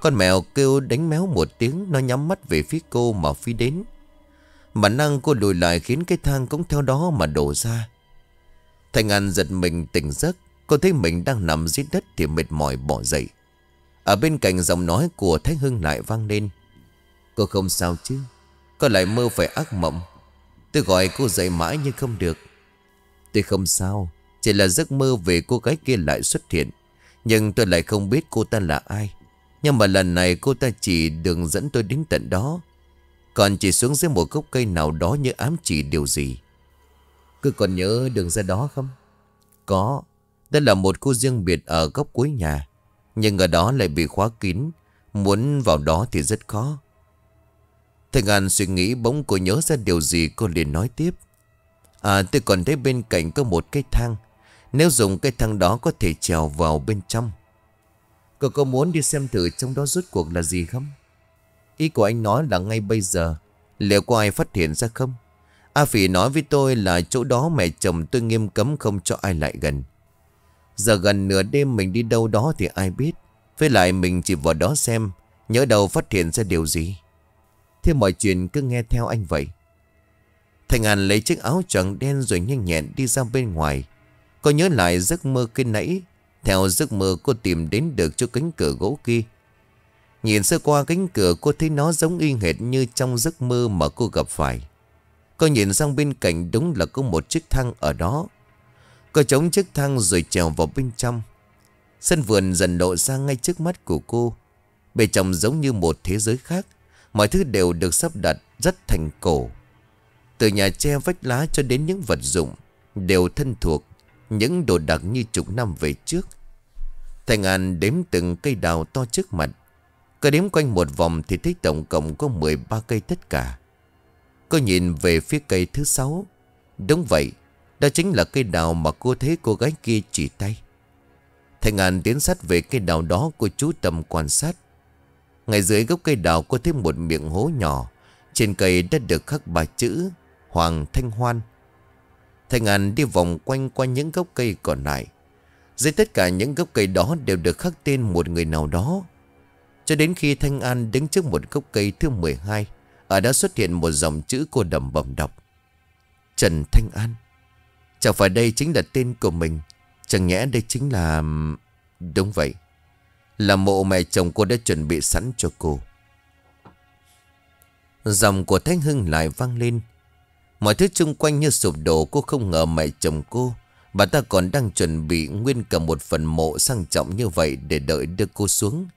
Con mèo kêu đánh méo một tiếng, Nó nhắm mắt về phía cô mà phi đến. Bản năng cô lùi lại khiến cái thang cũng theo đó mà đổ ra. Thành An giật mình tỉnh giấc, Cô thấy mình đang nằm dưới đất thì mệt mỏi bỏ dậy. Ở bên cạnh giọng nói của Thái Hưng lại vang lên. Cô không sao chứ, Cô lại mơ phải ác mộng. Tôi gọi cô dậy mãi nhưng không được. Tôi không sao, Chỉ là giấc mơ về cô gái kia lại xuất hiện. Nhưng tôi lại không biết cô ta là ai. Nhưng mà lần này cô ta chỉ đường dẫn tôi đến tận đó Còn chỉ xuống dưới một gốc cây nào đó như ám chỉ điều gì Cứ còn nhớ đường ra đó không? Có Đây là một khu riêng biệt ở góc cuối nhà Nhưng ở đó lại bị khóa kín Muốn vào đó thì rất khó Thầy An suy nghĩ bỗng cô nhớ ra điều gì, cô liền nói tiếp. À tôi còn thấy bên cạnh có một cái thang. Nếu dùng cái thang đó có thể trèo vào bên trong. Cậu có muốn đi xem thử trong đó rốt cuộc là gì không? Ý của anh nói là ngay bây giờ. Liệu có ai phát hiện ra không? A Phỉ nói với tôi là chỗ đó mẹ chồng tôi nghiêm cấm không cho ai lại gần. Giờ gần nửa đêm mình đi đâu đó thì ai biết. Với lại mình chỉ vào đó xem. Nhớ đầu phát hiện ra điều gì. Thế mọi chuyện cứ nghe theo anh vậy Thành An lấy chiếc áo trắng đen rồi nhanh nhẹn đi ra bên ngoài Có nhớ lại giấc mơ kia nãy theo giấc mơ cô tìm đến được cho cánh cửa gỗ kia. Nhìn sơ qua cánh cửa, cô thấy nó giống y hệt như trong giấc mơ mà cô gặp phải. Cô nhìn sang bên cạnh đúng là có một chiếc thang ở đó. Cô chống chiếc thang rồi trèo vào bên trong. Sân vườn dần lộ ra ngay trước mắt của cô. Bên trong giống như một thế giới khác. Mọi thứ đều được sắp đặt rất thành cổ. Từ nhà tre vách lá cho đến những vật dụng Đều thân thuộc. Những đồ đặc như chục năm về trước. Thành An đếm từng cây đào to trước mặt. Cứ đếm quanh một vòng thì thấy tổng cộng có 13 cây tất cả. Cô nhìn về phía cây thứ sáu. Đúng vậy, Đó chính là cây đào mà cô thấy cô gái kia chỉ tay. Thành An tiến sát về cây đào đó Cô chú tâm quan sát. Ngay dưới gốc cây đào có thêm một miệng hố nhỏ. Trên cây đã được khắc ba chữ Hoàng Thanh Hoan. Thanh An đi vòng quanh qua những gốc cây còn lại. Dưới tất cả những gốc cây đó đều được khắc tên một người nào đó. Cho đến khi Thanh An đứng trước một gốc cây thứ 12 Ở đó xuất hiện một dòng chữ cô đầm bầm đọc. Trần Thanh An. Chẳng phải đây chính là tên của mình, Chẳng nhẽ đây chính là... Đúng vậy, là mộ mẹ chồng cô đã chuẩn bị sẵn cho cô. Dòng của Thanh Hưng lại vang lên Mọi thứ xung quanh như sụp đổ, Cô không ngờ mẹ chồng cô, Bà ta còn đang chuẩn bị nguyên cả một phần mộ sang trọng như vậy Để đợi đưa cô xuống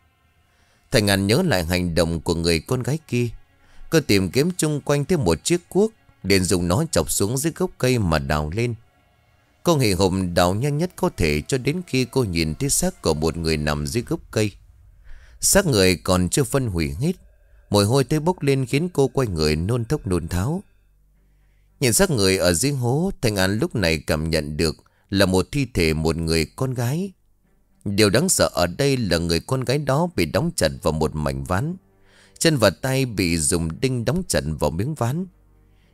Thành An nhớ lại hành động của người con gái kia Cô tìm kiếm chung quanh thêm một chiếc cuốc, liền dùng nó chọc xuống dưới gốc cây mà đào lên Cô hì hùng đào nhanh nhất có thể cho đến khi cô nhìn thấy xác của một người nằm dưới gốc cây. Xác người còn chưa phân hủy hết. Mùi hôi tới bốc lên khiến cô quay người nôn thốc nôn tháo. Nhìn xác người ở dưới hố, Thanh An lúc này cảm nhận được là một thi thể một người con gái. Điều đáng sợ ở đây là người con gái đó bị đóng chặt vào một mảnh ván. Chân và tay bị dùng đinh đóng chặt vào miếng ván.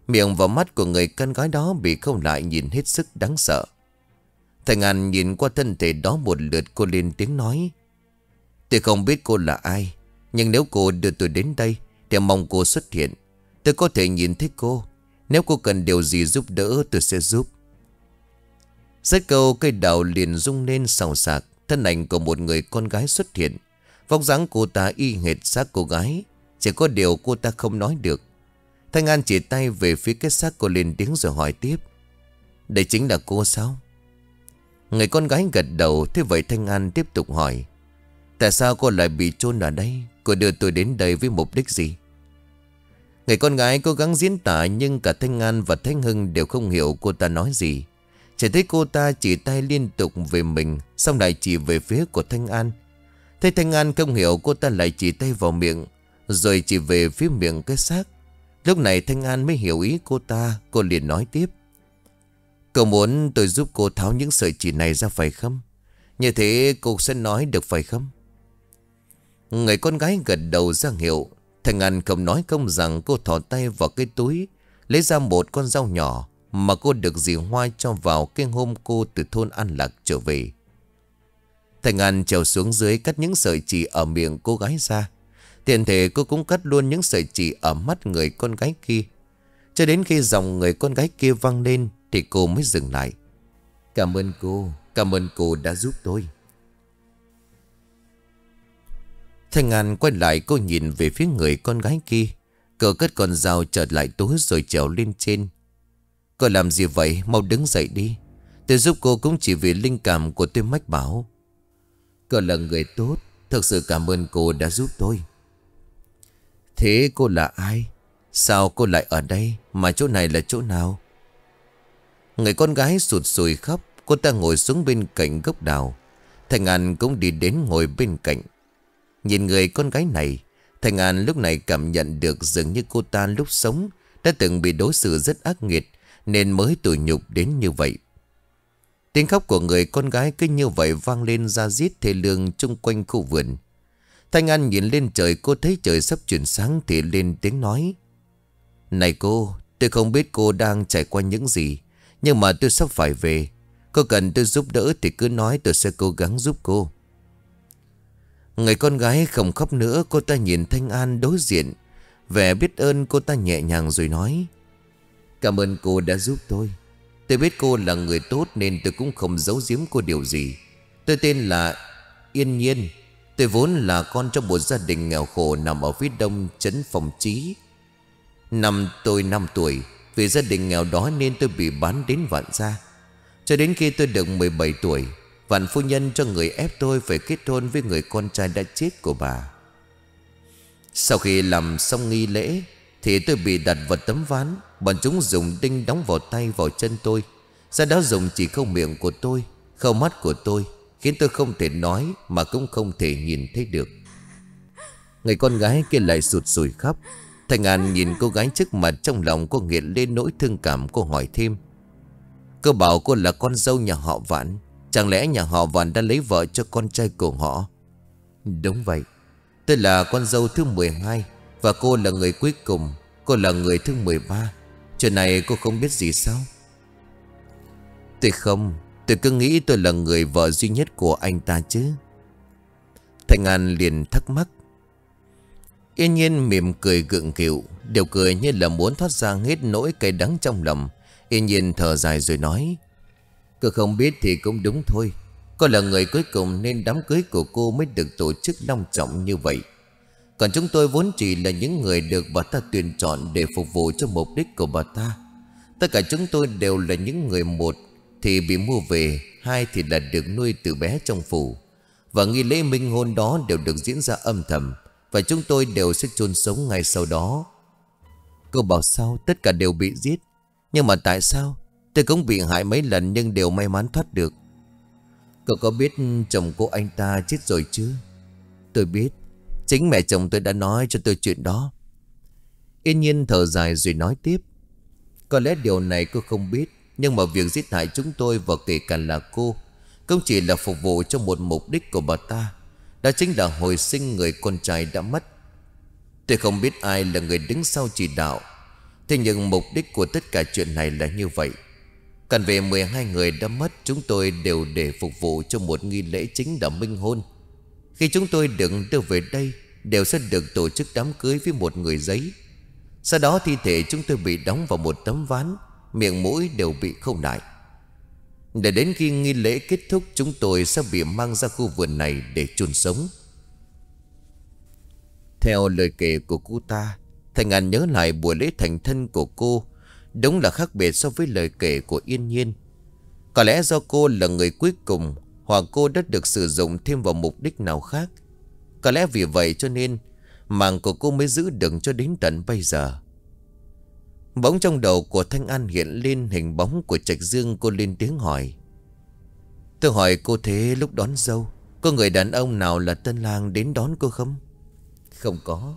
Miệng và mắt của người con gái đó bị không lại nhìn hết sức đáng sợ. Thành An nhìn qua thân thể đó một lượt cô lên tiếng nói. Tôi không biết cô là ai, nhưng nếu cô đưa tôi đến đây thì mong cô xuất hiện. Tôi có thể nhìn thấy cô. Nếu cô cần điều gì giúp đỡ, tôi sẽ giúp. Rất câu, cây đào liền rung lên sào sạc. Thân ảnh của một người con gái xuất hiện. Vóc dáng cô ta y hệt xác cô gái. Chỉ có điều cô ta không nói được. Thanh An chỉ tay về phía cái xác cô lên tiếng rồi hỏi tiếp. Đây chính là cô sao? Người con gái gật đầu, Thế vậy Thanh An tiếp tục hỏi Tại sao cô lại bị chôn ở đây Cô đưa tôi đến đây với mục đích gì Người con gái cố gắng diễn tả Nhưng cả Thanh An và Thanh Hưng Đều không hiểu cô ta nói gì. Chỉ thấy cô ta chỉ tay liên tục về mình, Xong lại chỉ về phía của Thanh An. Thấy Thanh An không hiểu, cô ta lại chỉ tay vào miệng, Rồi chỉ về phía miệng cái xác. Lúc này Thanh An mới hiểu ý cô ta, Cô liền nói tiếp. Cậu muốn tôi giúp cô tháo những sợi chỉ này ra phải không? Như thế cô sẽ nói được phải không? Người con gái gật đầu ra hiệu Thành An không nói không rằng cô thỏ tay vào cái túi, Lấy ra một con dao nhỏ Mà cô được dì Hoa cho vào cái hôm cô từ thôn An Lạc trở về. Thành An trèo xuống dưới cắt những sợi chỉ ở miệng cô gái ra. Tiện thể cô cũng cắt luôn những sợi chỉ ở mắt người con gái kia. Cho đến khi dòng người con gái kia văng lên Thì cô mới dừng lại. Cảm ơn cô, Cảm ơn cô đã giúp tôi. Thanh An quay lại, cô nhìn về phía người con gái kia. Cờ cất con dao trở lại túi rồi trèo lên trên. Cô làm gì vậy? Mau đứng dậy đi. Tôi giúp cô cũng chỉ vì linh cảm của tôi mách bảo. Cờ là người tốt. Thật sự cảm ơn cô đã giúp tôi. Thế cô là ai? Sao cô lại ở đây? Mà chỗ này là chỗ nào? Người con gái sụt sùi khóc. Cô ta ngồi xuống bên cạnh gốc đào. Thành An cũng đi đến ngồi bên cạnh. Nhìn người con gái này Thành An lúc này cảm nhận được dường như cô ta lúc sống Đã từng bị đối xử rất ác nghiệt Nên mới tủi nhục đến như vậy. Tiếng khóc của người con gái cứ như vậy vang lên ra giết thê lương chung quanh khu vườn. Thanh An nhìn lên trời cô thấy trời sắp chuyển sáng thì lên tiếng nói Này cô, tôi không biết cô đang trải qua những gì Nhưng mà tôi sắp phải về. Cô cần tôi giúp đỡ thì cứ nói tôi sẽ cố gắng giúp cô. Người con gái không khóc nữa, Cô ta nhìn Thanh An đối diện. Vẻ biết ơn cô ta nhẹ nhàng rồi nói, Cảm ơn cô đã giúp tôi. Tôi biết cô là người tốt Nên tôi cũng không giấu giếm cô điều gì. Tôi tên là Yên Nhiên. Tôi vốn là con trong một gia đình nghèo khổ Nằm ở phía đông trấn phòng trí Năm tôi 5 tuổi, Vì gia đình nghèo đó nên tôi bị bán đến vạn gia. Cho đến khi tôi được 17 tuổi Vạn phu nhân cho người ép tôi phải kết hôn với người con trai đã chết của bà. Sau khi làm xong nghi lễ, Thì tôi bị đặt vào tấm ván. Bọn chúng dùng đinh đóng vào tay vào chân tôi. Sau đó dùng chỉ khâu miệng của tôi, Khâu mắt của tôi, Khiến tôi không thể nói Mà cũng không thể nhìn thấy được. Người con gái kia lại sụt sùi khóc. Thành An nhìn cô gái trước mặt Trong lòng cô nghiện lên nỗi thương cảm, Cô hỏi thêm. Cô bảo cô là con dâu nhà họ Vạn Chẳng lẽ nhà họ Vạn đã lấy vợ cho con trai của họ? Đúng vậy. Tôi là con dâu thứ 12 Và cô là người cuối cùng. Cô là người thứ 13 Chuyện này cô không biết gì sao? Tôi không. Tôi cứ nghĩ tôi là người vợ duy nhất của anh ta chứ. Thành An liền thắc mắc. Yên nhiên mỉm cười gượng kiệu Đều cười như là muốn thoát ra hết nỗi cay đắng trong lòng. Yên nhiên thở dài rồi nói Cô không biết thì cũng đúng thôi. Cô là người cuối cùng nên đám cưới của cô mới được tổ chức long trọng như vậy. Còn chúng tôi vốn chỉ là những người được bà ta tuyển chọn để phục vụ cho mục đích của bà ta. Tất cả chúng tôi đều là những người một, thì bị mua về, Hai thì là được nuôi từ bé trong phủ. Và nghi lễ minh hôn đó đều được diễn ra âm thầm, Và chúng tôi đều sẽ chôn sống ngay sau đó. Cô bảo sao tất cả đều bị giết? Nhưng mà tại sao? Tôi cũng bị hại mấy lần nhưng đều may mắn thoát được. Cậu có biết chồng cô anh ta chết rồi chứ? Tôi biết. Chính mẹ chồng tôi đã nói cho tôi chuyện đó. Yên nhiên thở dài rồi nói tiếp. Có lẽ điều này cô không biết, Nhưng mà việc giết hại chúng tôi và kể cả là cô Không chỉ là phục vụ cho một mục đích của bà ta. Đó chính là hồi sinh người con trai đã mất. Tôi không biết ai là người đứng sau chỉ đạo. Thế nhưng mục đích của tất cả chuyện này là như vậy. Cần về 12 người đã mất, Chúng tôi đều để phục vụ cho một nghi lễ chính là minh hôn. Khi chúng tôi được đưa về đây, Đều sẽ được tổ chức đám cưới với một người giấy. Sau đó thi thể chúng tôi bị đóng vào một tấm ván, Miệng mũi đều bị khâu lại Để đến khi nghi lễ kết thúc, Chúng tôi sẽ bị mang ra khu vườn này để chôn sống. Theo lời kể của cô ta, Thành An nhớ lại buổi lễ thành thân của cô Đúng là khác biệt so với lời kể của Yên Nhiên. Có lẽ do cô là người cuối cùng, Hoặc cô đã được sử dụng thêm vào mục đích nào khác. Có lẽ vì vậy cho nên Mạng của cô mới giữ đựng cho đến tận bây giờ. Bóng trong đầu của Thanh An hiện lên hình bóng của Trạch Dương, cô lên tiếng hỏi. Tôi hỏi cô thế lúc đón dâu, Có người đàn ông nào là tân lang đến đón cô không? Không có.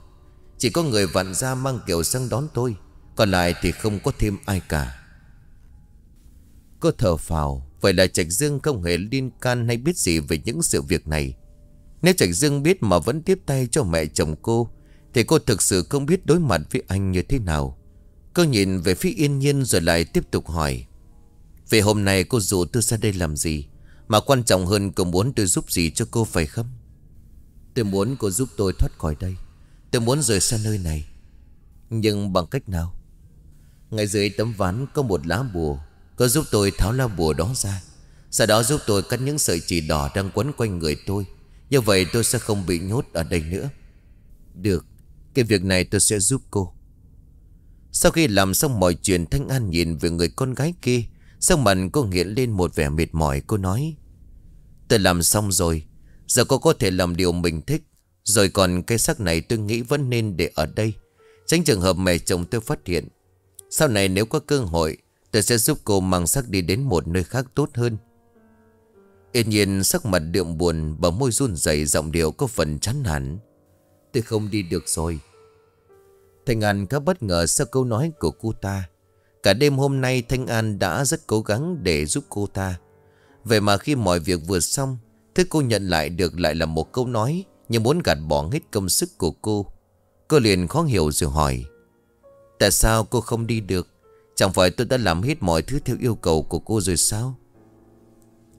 Chỉ có người vặn ra mang kiểu sang đón tôi. Còn lại thì không có thêm ai cả. Cô thở phào, Vậy là Trạch Dương không hề liên can hay biết gì về những sự việc này. Nếu Trạch Dương biết mà vẫn tiếp tay cho mẹ chồng cô, Thì cô thực sự không biết đối mặt với anh như thế nào. Cô nhìn về phía yên nhiên rồi lại tiếp tục hỏi Về hôm nay cô rủ tôi ra đây làm gì? Mà quan trọng hơn cô muốn tôi giúp gì cho cô phải không? Tôi muốn cô giúp tôi thoát khỏi đây. Tôi muốn rời xa nơi này. Nhưng bằng cách nào? Ngay dưới tấm ván có một lá bùa. Cô giúp tôi tháo lá bùa đó ra. Sau đó giúp tôi cắt những sợi chỉ đỏ đang quấn quanh người tôi. Như vậy tôi sẽ không bị nhốt ở đây nữa. Được, Cái việc này tôi sẽ giúp cô. Sau khi làm xong mọi chuyện, Thanh An nhìn về người con gái kia. Sau mặt cô nghiện lên một vẻ mệt mỏi. Cô nói, Tôi làm xong rồi. Giờ cô có thể làm điều mình thích. Rồi còn cái xác này tôi nghĩ vẫn nên để ở đây. Tránh trường hợp mẹ chồng tôi phát hiện. Sau này nếu có cơ hội, Tôi sẽ giúp cô mang sắc đi đến một nơi khác tốt hơn. Yên nhiên, sắc mặt đượm buồn Bờ môi run rẩy, giọng điệu có phần chán hẳn. Tôi không đi được rồi. Thanh An khá bất ngờ sau câu nói của cô ta. Cả đêm hôm nay, Thanh An đã rất cố gắng để giúp cô ta. Vậy mà khi mọi việc vừa xong, Thứ cô nhận lại được lại là một câu nói Như muốn gạt bỏ hết công sức của cô. Cô liền khó hiểu rồi hỏi Tại sao cô không đi được? Chẳng phải tôi đã làm hết mọi thứ theo yêu cầu của cô rồi sao?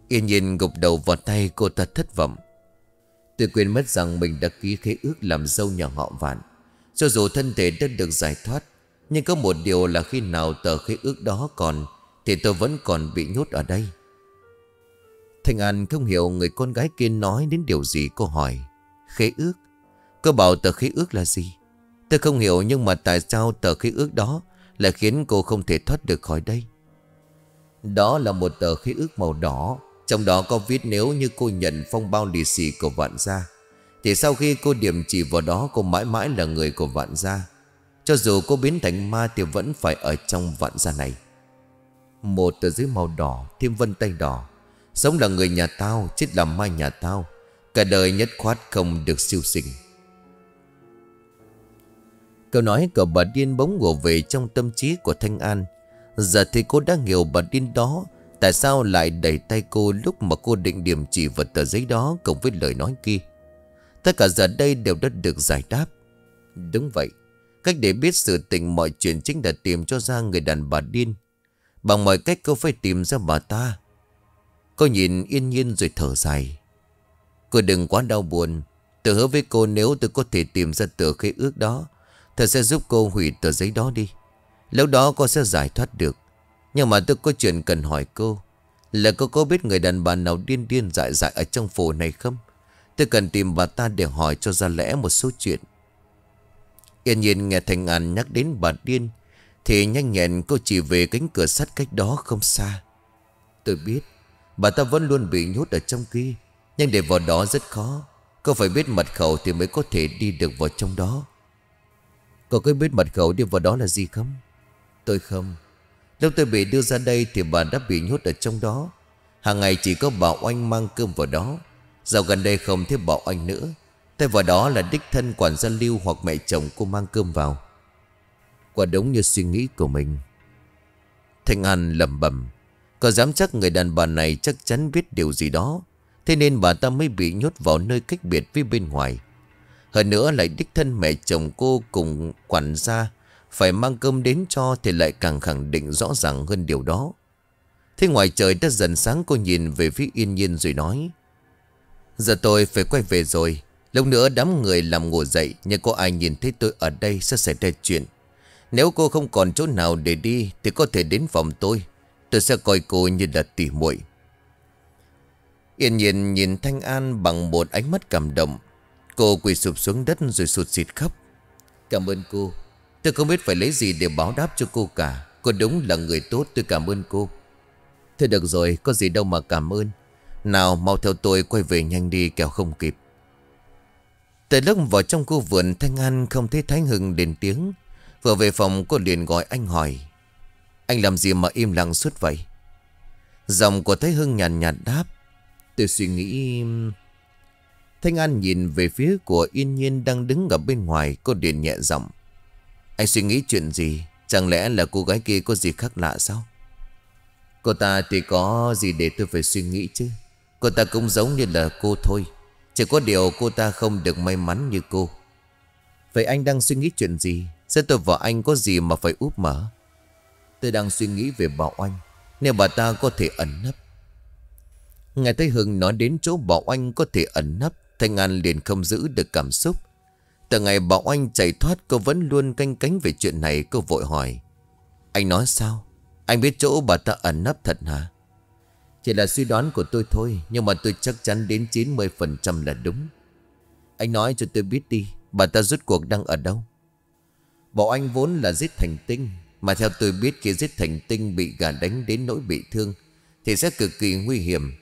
Yên nhiên gục đầu vào tay cô ta thất vọng. Tôi quên mất rằng mình đã ký khế ước làm dâu nhà họ vạn. Cho dù thân thể đã được giải thoát, Nhưng có một điều là khi nào tờ khế ước đó còn, Thì tôi vẫn còn bị nhốt ở đây. Thanh An không hiểu người con gái kia nói đến điều gì, cô hỏi, Khế ước? Cô bảo tờ khế ước là gì? Tôi không hiểu nhưng mà tại sao tờ khí ước đó Lại khiến cô không thể thoát được khỏi đây? Đó là một tờ khí ước màu đỏ, Trong đó có viết nếu như cô nhận phong bao lì xì của vạn gia, Thì sau khi cô điểm chỉ vào đó, cô mãi mãi là người của vạn gia. Cho dù cô biến thành ma thì vẫn phải ở trong vạn gia này. Một tờ giấy màu đỏ, thêm vân tay đỏ. Sống là người nhà tao, Chết là mai nhà tao. Cả đời nhất khoát không được siêu sinh. Câu nói của bà Điên bóng ngủ về trong tâm trí của Thanh An. Giờ thì cô đã hiểu bà Điên đó, Tại sao lại đẩy tay cô lúc mà cô định điểm chỉ vào tờ giấy đó Cùng với lời nói kia. Tất cả giờ đây đều đã được giải đáp. Đúng vậy, Cách để biết sự tình mọi chuyện chính là tìm cho ra người đàn bà điên. Bằng mọi cách cô phải tìm ra bà ta. Cô nhìn yên nhiên rồi thở dài. Cô đừng quá đau buồn. Tôi hứa với cô nếu tôi có thể tìm ra tờ khế ước đó Tôi sẽ giúp cô hủy tờ giấy đó đi. Lúc đó cô sẽ giải thoát được. Nhưng mà tôi có chuyện cần hỏi cô. Là cô có biết người đàn bà nào điên điên dại dại ở trong phố này không? Tôi cần tìm bà ta để hỏi cho ra lẽ một số chuyện. Yên nhiên nghe Thành An nhắc đến bà điên, Thì nhanh nhẹn cô chỉ về cánh cửa sắt cách đó không xa. Tôi biết, Bà ta vẫn luôn bị nhốt ở trong kia, Nhưng để vào đó rất khó. Cô phải biết mật khẩu thì mới có thể đi được vào trong đó. Cô có biết mật khẩu đi vào đó là gì không? Tôi không. Lúc tôi bị đưa ra đây thì bà đã bị nhốt ở trong đó. Hàng ngày chỉ có bảo oanh mang cơm vào đó. Dạo gần đây không thấy bảo oanh nữa. Thay vào đó là đích thân quản gia lưu hoặc mẹ chồng cô mang cơm vào. Quả đúng như suy nghĩ của mình. Thanh An lầm bầm có dám chắc người đàn bà này chắc chắn biết điều gì đó. Thế nên bà ta mới bị nhốt vào nơi cách biệt với bên ngoài. Hơn nữa lại đích thân mẹ chồng cô cùng quản gia Phải mang cơm đến cho thì lại càng khẳng định rõ ràng hơn điều đó. Thế ngoài trời đã dần sáng, cô nhìn về phía yên nhiên rồi nói, Giờ tôi phải quay về rồi. Lúc nữa đám người làm ngủ dậy, Nhưng có ai nhìn thấy tôi ở đây sẽ xảy ra chuyện. Nếu cô không còn chỗ nào để đi Thì có thể đến phòng tôi. Tôi sẽ coi cô như là tỉ muội. Yên nhiên nhìn Thanh An bằng một ánh mắt cảm động. Cô quỳ sụp xuống đất rồi sụt xịt khóc. Cảm ơn cô. Tôi không biết phải lấy gì để báo đáp cho cô cả. Cô đúng là người tốt tôi cảm ơn cô. Thôi được rồi Có gì đâu mà cảm ơn. Nào mau theo tôi quay về nhanh đi kẻo không kịp. Tới lúc vào trong khu vườn Thanh An không thấy Thái Hưng đền tiếng. Vừa về phòng cô liền gọi anh hỏi anh làm gì mà im lặng suốt vậy? Giọng của Thái Hưng nhàn nhạt, nhạt đáp Tôi suy nghĩ Thanh An nhìn về phía của Yên Nhiên đang đứng ở bên ngoài, Cô điện nhẹ giọng. Anh suy nghĩ chuyện gì? Chẳng lẽ là cô gái kia có gì khác lạ sao? Cô ta thì có gì để tôi phải suy nghĩ chứ? Cô ta cũng giống như là cô thôi. Chỉ có điều cô ta không được may mắn như cô. Vậy anh đang suy nghĩ chuyện gì? Sẽ tôi và anh có gì mà phải úp mở? Tôi đang suy nghĩ về Bảo Anh Nếu bà ta có thể ẩn nấp. Ngài thấy Hưng nói đến chỗ Bảo Anh có thể ẩn nấp Thanh An liền không giữ được cảm xúc. Từ ngày Bảo Anh chạy thoát, Cô vẫn luôn canh cánh về chuyện này, Cô vội hỏi. Anh nói sao? Anh biết chỗ bà ta ẩn nấp thật hả? Chỉ là suy đoán của tôi thôi, Nhưng mà tôi chắc chắn đến 90% là đúng. Anh nói cho tôi biết đi, Bà ta rút cuộc đang ở đâu? Bảo Anh vốn là giết thành tinh, Mà theo tôi biết khi giết thành tinh Bị gà đánh đến nỗi bị thương, Thì sẽ cực kỳ nguy hiểm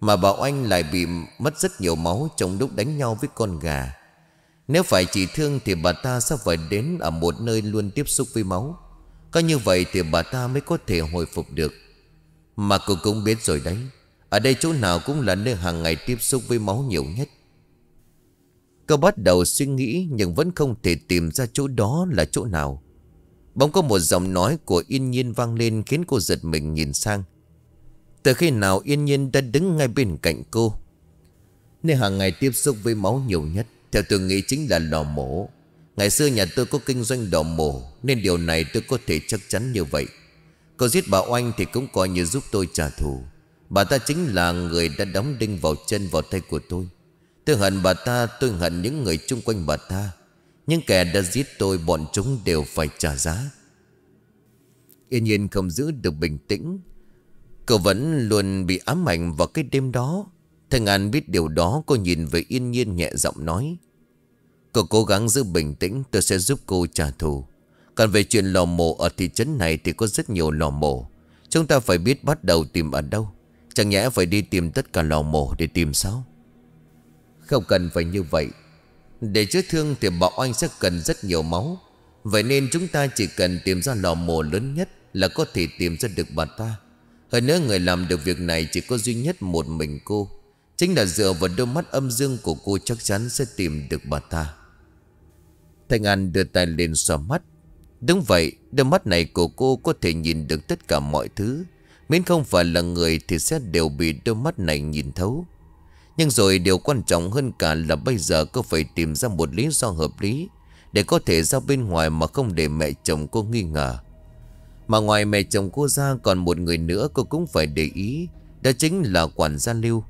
mà Bảo Anh lại bị mất rất nhiều máu Trong lúc đánh nhau với con gà. Nếu phải chỉ thương thì bà ta sẽ phải đến Ở một nơi luôn tiếp xúc với máu. Có như vậy thì bà ta mới có thể hồi phục được. Mà cô cũng biết rồi đấy, Ở đây chỗ nào cũng là nơi hàng ngày tiếp xúc với máu nhiều nhất. Cô bắt đầu suy nghĩ Nhưng vẫn không thể tìm ra chỗ đó là chỗ nào. Bỗng có một giọng nói của yên nhiên vang lên Khiến cô giật mình nhìn sang từ khi nào yên nhiên đã đứng ngay bên cạnh cô? Nên hàng ngày tiếp xúc với máu nhiều nhất, Theo tôi nghĩ chính là lò mổ. Ngày xưa nhà tôi có kinh doanh lò mổ, Nên điều này tôi có thể chắc chắn như vậy. Cô giết bà Oanh thì cũng coi như giúp tôi trả thù. Bà ta chính là người đã đóng đinh vào chân vào tay của tôi. Tôi hận bà ta, Tôi hận những người chung quanh bà ta. Nhưng kẻ đã giết tôi, Bọn chúng đều phải trả giá. Yên nhiên không giữ được bình tĩnh. Cậu vẫn luôn bị ám ảnh vào cái đêm đó. Thanh An biết điều đó, Cô nhìn về yên nhiên nhẹ giọng nói. Cô cố gắng giữ bình tĩnh, Tôi sẽ giúp cô trả thù. Còn về chuyện lò mổ ở thị trấn này Thì có rất nhiều lò mổ. Chúng ta phải biết bắt đầu tìm ở đâu. Chẳng nhẽ phải đi tìm tất cả lò mổ để tìm sao? Không cần phải như vậy. Để chữa thương thì bảo anh sẽ cần rất nhiều máu. Vậy nên chúng ta chỉ cần tìm ra lò mổ lớn nhất Là có thể tìm ra được bà ta hơn nữa người làm được việc này chỉ có duy nhất một mình cô. Chính là dựa vào đôi mắt âm dương của cô chắc chắn sẽ tìm được bà ta. Thanh An đưa tay lên xoa mắt. Đúng vậy, Đôi mắt này của cô có thể nhìn được tất cả mọi thứ. Miễn không phải là người Thì sẽ đều bị đôi mắt này nhìn thấu. Nhưng rồi điều quan trọng hơn cả là Bây giờ cô phải tìm ra một lý do hợp lý Để có thể ra bên ngoài Mà không để mẹ chồng cô nghi ngờ mà ngoài mẹ chồng cô ra, còn một người nữa cô cũng phải để ý. Đó chính là quản gia Lưu.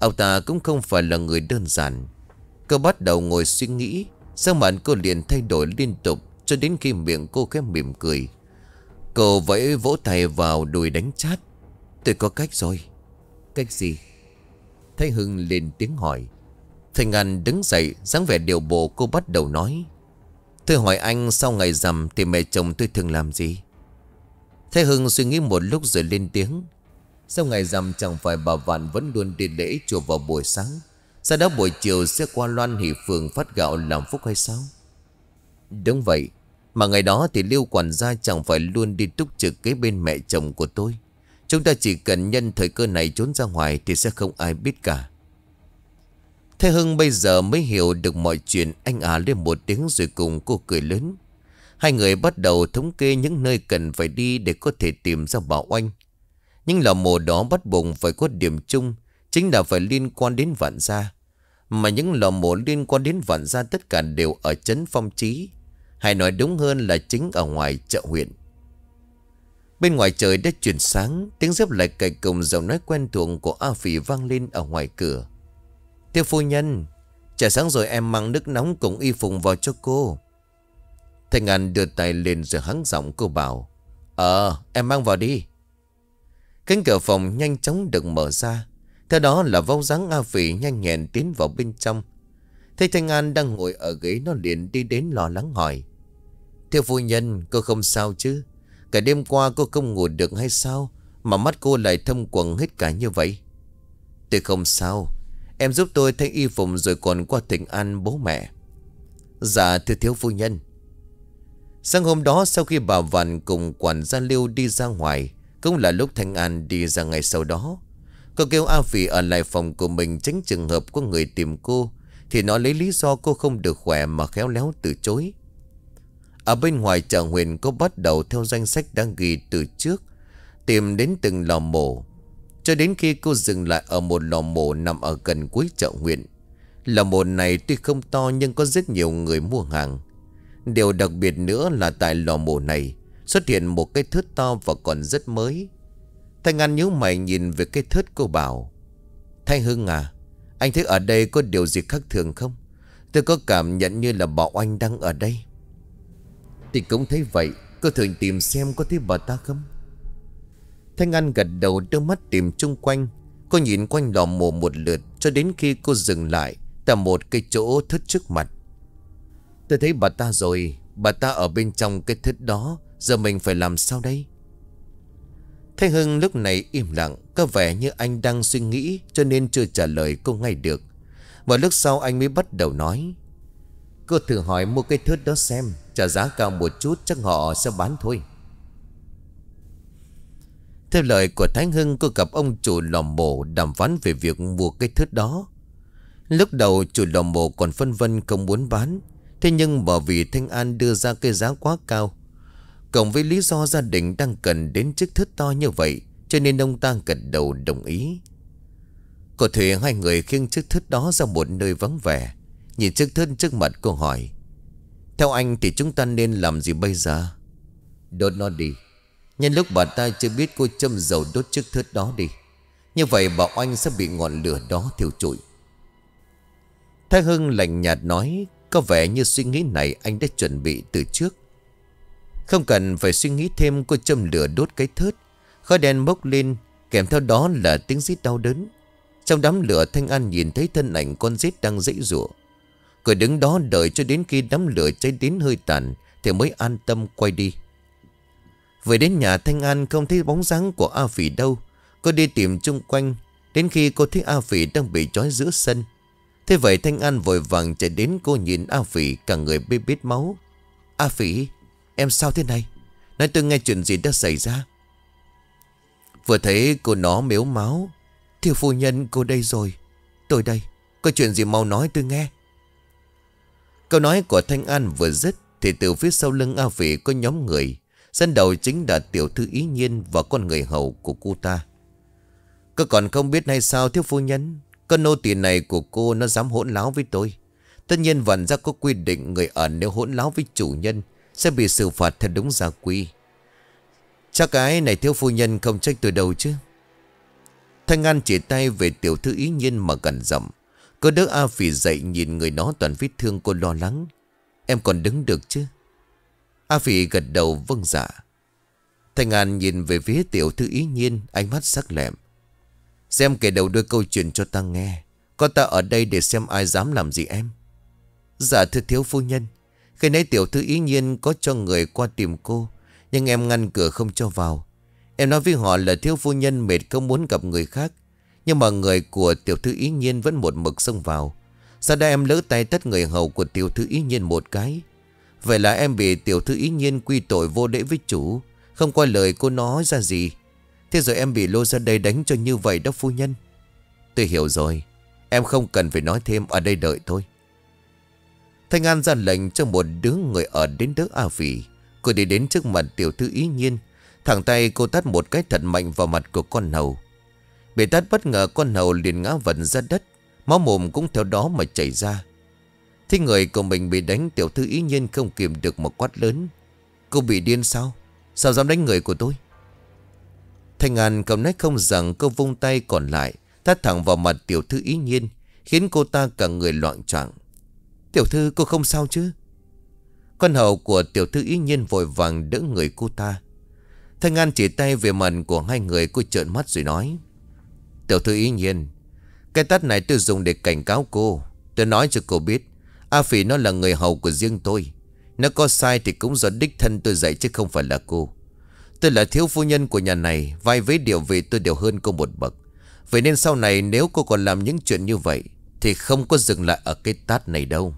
Ông ta cũng không phải là người đơn giản. Cô bắt đầu ngồi suy nghĩ Sao mặt cô liền thay đổi liên tục Cho đến khi miệng cô khép mỉm cười. Cô vẫy vỗ tay vào đùi đánh chát. Tôi có cách rồi. Cách gì? Thanh Hưng lên tiếng hỏi. Thanh Ngân đứng dậy, dáng vẻ điều bộ cô bắt đầu nói. Tôi hỏi anh sau ngày rằm Thì mẹ chồng tôi thường làm gì? Thế Hưng suy nghĩ một lúc rồi lên tiếng. Sau ngày rằm chẳng phải bà Vạn vẫn luôn đi lễ chùa vào buổi sáng. Sau đó buổi chiều sẽ qua loan hỷ phường phát gạo làm phúc hay sao? Đúng vậy, Mà ngày đó thì Lưu quản gia chẳng phải luôn đi túc trực kế bên mẹ chồng của tôi. Chúng ta chỉ cần nhân thời cơ này trốn ra ngoài thì sẽ không ai biết cả. Thế Hưng bây giờ mới hiểu được mọi chuyện Anh à lên một tiếng rồi cùng cô cười lớn. Hai người bắt đầu thống kê những nơi cần phải đi để có thể tìm ra bảo oanh. Nhưng lò mổ đó bắt buộc phải có điểm chung, chính là phải liên quan đến vạn gia. Mà những lò mổ liên quan đến vạn gia tất cả đều ở trấn phong trí. Hay nói đúng hơn là chính ở ngoài chợ huyện. Bên ngoài trời đã chuyển sáng, tiếng dép lại cày cùng giọng nói quen thuộc của A Phỉ vang lên ở ngoài cửa. Tiêu phu nhân, trà sáng rồi em mang nước nóng cùng y phùng vào cho cô. Thanh An đưa tay lên rồi hắng giọng cô bảo Ờ em mang vào đi. Cánh cửa phòng nhanh chóng được mở ra. Theo đó là vóc dáng A Phỉ nhanh nhẹn tiến vào bên trong. Thấy Thanh An đang ngồi ở ghế, nó liền đi đến lo lắng hỏi, Thưa phu nhân, cô không sao chứ? Cả đêm qua cô không ngủ được hay sao Mà mắt cô lại thâm quầng hết cả như vậy? Tôi không sao. Em giúp tôi thay y phục rồi còn qua tỉnh an bố mẹ. Dạ thưa thiếu phu nhân. Sáng hôm đó, sau khi bà Vạn cùng quản gia Lưu đi ra ngoài, Cũng là lúc Thanh An đi ra ngày sau đó. Cô kêu A Phỉ ở lại phòng của mình tránh trường hợp có người tìm cô, Thì nó lấy lý do cô không được khỏe mà khéo léo từ chối. Ở bên ngoài chợ huyền cô bắt đầu theo danh sách đang ghi từ trước, Tìm đến từng lò mổ. Cho đến khi cô dừng lại ở một lò mổ nằm ở gần cuối chợ huyện Lò mổ này tuy không to nhưng có rất nhiều người mua hàng. Điều đặc biệt nữa là tại lò mổ này Xuất hiện một cái thớt to và còn rất mới. Thanh An nhíu mày nhìn về cái thớt cô bảo, Thanh Hưng à Anh thấy ở đây có điều gì khác thường không? Tôi có cảm nhận như là bảo anh đang ở đây. Thì cũng thấy vậy, Cô thường tìm xem có thấy bà ta không? Thanh An gật đầu đưa mắt tìm chung quanh. Cô nhìn quanh lò mổ một lượt Cho đến khi cô dừng lại Tại một cái chỗ thất trước mặt. Tôi thấy bà ta rồi. Bà ta ở bên trong cái thất đó. Giờ mình phải làm sao đây? Thanh Hưng lúc này im lặng. Có vẻ như anh đang suy nghĩ, Cho nên chưa trả lời cô ngay được. Và lúc sau anh mới bắt đầu nói. Cô thử hỏi mua cái thớt đó xem. Trả giá cao một chút, chắc họ sẽ bán thôi. Theo lời của Thánh Hưng, Cô gặp ông chủ lò mổ Đàm phán về việc mua cái thớt đó. Lúc đầu chủ lò mổ còn phân vân không muốn bán. Thế nhưng bởi vì Thanh An đưa ra cái giá quá cao, Cộng với lý do gia đình đang cần đến chiếc thớt to như vậy, Cho nên ông ta gật đầu đồng ý. Có thể hai người khiêng chiếc thớt đó ra một nơi vắng vẻ, Nhìn chiếc thức trước mặt cô hỏi, Theo anh thì chúng ta nên làm gì bây giờ? Đốt nó đi. Nhân lúc bà ta chưa biết cô châm dầu đốt chiếc thớt đó đi, Như vậy bảo anh sẽ bị ngọn lửa đó thiêu trụi. Thái Hưng lạnh nhạt nói có vẻ như suy nghĩ này anh đã chuẩn bị từ trước. Không cần phải suy nghĩ thêm, cô châm lửa đốt cái thớt. Khói đen bốc lên, Kèm theo đó là tiếng rít đau đớn. Trong đám lửa, Thanh An nhìn thấy thân ảnh con rít đang dãy rủa. Cô đứng đó đợi cho đến khi đám lửa cháy đến hơi tàn, Thì mới an tâm quay đi. Về đến nhà, Thanh An không thấy bóng dáng của A Phỉ đâu. Cô đi tìm chung quanh, Đến khi cô thấy A Phỉ đang bị trói giữa sân Thế vậy Thanh An vội vàng chạy đến cô nhìn A Phỉ, cả người bê bết máu. A Phỉ, Em sao thế này? Nói tôi nghe chuyện gì đã xảy ra? Vừa thấy cô nó miếu máu. Thiều phu nhân, cô đây rồi. Tôi đây, Có chuyện gì mau nói tôi nghe. Câu nói của Thanh An vừa dứt Thì từ phía sau lưng A Phỉ có nhóm người. Dân đầu chính là tiểu thư ý nhiên Và con người hầu của cô ta. Cô còn không biết hay sao, thiếu phu nhân? Con nô tỳ này của cô nó dám hỗn láo với tôi. Tất nhiên vẫn ra có quy định Người ở nếu hỗn láo với chủ nhân sẽ bị xử phạt theo đúng gia quy. Chắc cái này thiếu phu nhân không trách tôi đâu chứ. Thanh An chỉ tay về tiểu thư ý nhiên mà gần rậm. Cô đỡ A Phỉ dậy nhìn người nó toàn vết thương cô lo lắng. Em còn đứng được chứ? A Phỉ gật đầu vâng dạ. Thanh An nhìn về phía tiểu thư ý nhiên, Ánh mắt sắc lẹm. Xem kể đầu đôi câu chuyện cho ta nghe. Có ta ở đây để xem ai dám làm gì em. Dạ thưa thiếu phu nhân, khi nãy tiểu thư ý nhiên có cho người qua tìm cô, Nhưng em ngăn cửa không cho vào. Em nói với họ là thiếu phu nhân mệt không muốn gặp người khác, Nhưng mà người của tiểu thư ý nhiên vẫn một mực xông vào. Sau đây em lỡ tay tất người hầu của tiểu thư ý nhiên một cái. Vậy là em bị tiểu thư ý nhiên quy tội vô lễ với chủ, Không qua lời cô nói ra gì. Thế rồi em bị lôi ra đây đánh cho như vậy đó phu nhân Tôi hiểu rồi, Em không cần phải nói thêm, ở đây đợi thôi Thanh An ra lệnh cho một đứa người ở đến đỡ A Vĩ Cô đi đến trước mặt tiểu thư ý nhiên. Thẳng tay cô tát một cái thật mạnh vào mặt của con hầu. Bị tát bất ngờ con hầu liền ngã vần ra đất. Máu mồm cũng theo đó mà chảy ra. Thế người của mình bị đánh, tiểu thư ý nhiên không kìm được một quát lớn. Cô bị điên sao? Sao dám đánh người của tôi? Thanh An cầm nách không rằng cô vung tay còn lại. Thắt thẳng vào mặt tiểu thư ý nhiên. Khiến cô ta cả người loạn trạng. Tiểu thư, cô không sao chứ Con hầu của tiểu thư ý nhiên vội vàng đỡ người cô ta Thanh An chỉ tay về mặt của hai người, cô trợn mắt rồi nói, Tiểu thư ý nhiên, Cái tát này tôi dùng để cảnh cáo cô Tôi nói cho cô biết, A Phỉ nó là người hầu của riêng tôi Nó có sai thì cũng do đích thân tôi dạy chứ không phải là cô Tôi là thiếu phu nhân của nhà này, Vai với điều vị tôi đều hơn cô một bậc. Vậy nên sau này nếu cô còn làm những chuyện như vậy, Thì không có dừng lại ở cái tát này đâu.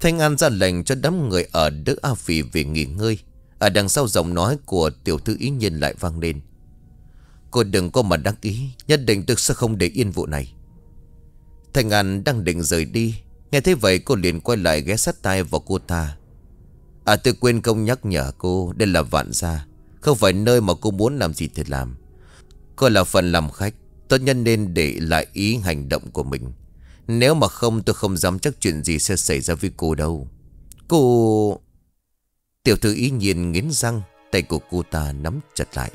Thanh An ra lệnh cho đám người ở Đức A phi về nghỉ ngơi. Ở đằng sau giọng nói của tiểu thư ý nhiên lại vang lên. Cô đừng có mà đắc ý, Nhất định tôi sẽ không để yên vụ này. Thanh An đang định rời đi. Nghe thấy vậy cô liền quay lại ghé sát tay vào cô ta. À tôi quên không nhắc nhở cô, Đây là vạn gia. Không phải nơi mà cô muốn làm gì thì làm. Cô là phần làm khách, Tốt nhân nên để lại ý hành động của mình. Nếu mà không, tôi không dám chắc chuyện gì sẽ xảy ra với cô đâu. Cô... Tiểu thư ý nhiên nghiến răng, Tay của cô ta nắm chặt lại.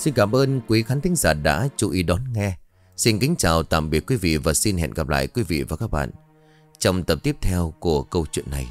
Xin cảm ơn quý khán thính giả đã chú ý đón nghe. Xin kính chào, tạm biệt quý vị và xin hẹn gặp lại quý vị và các bạn trong tập tiếp theo của câu chuyện này.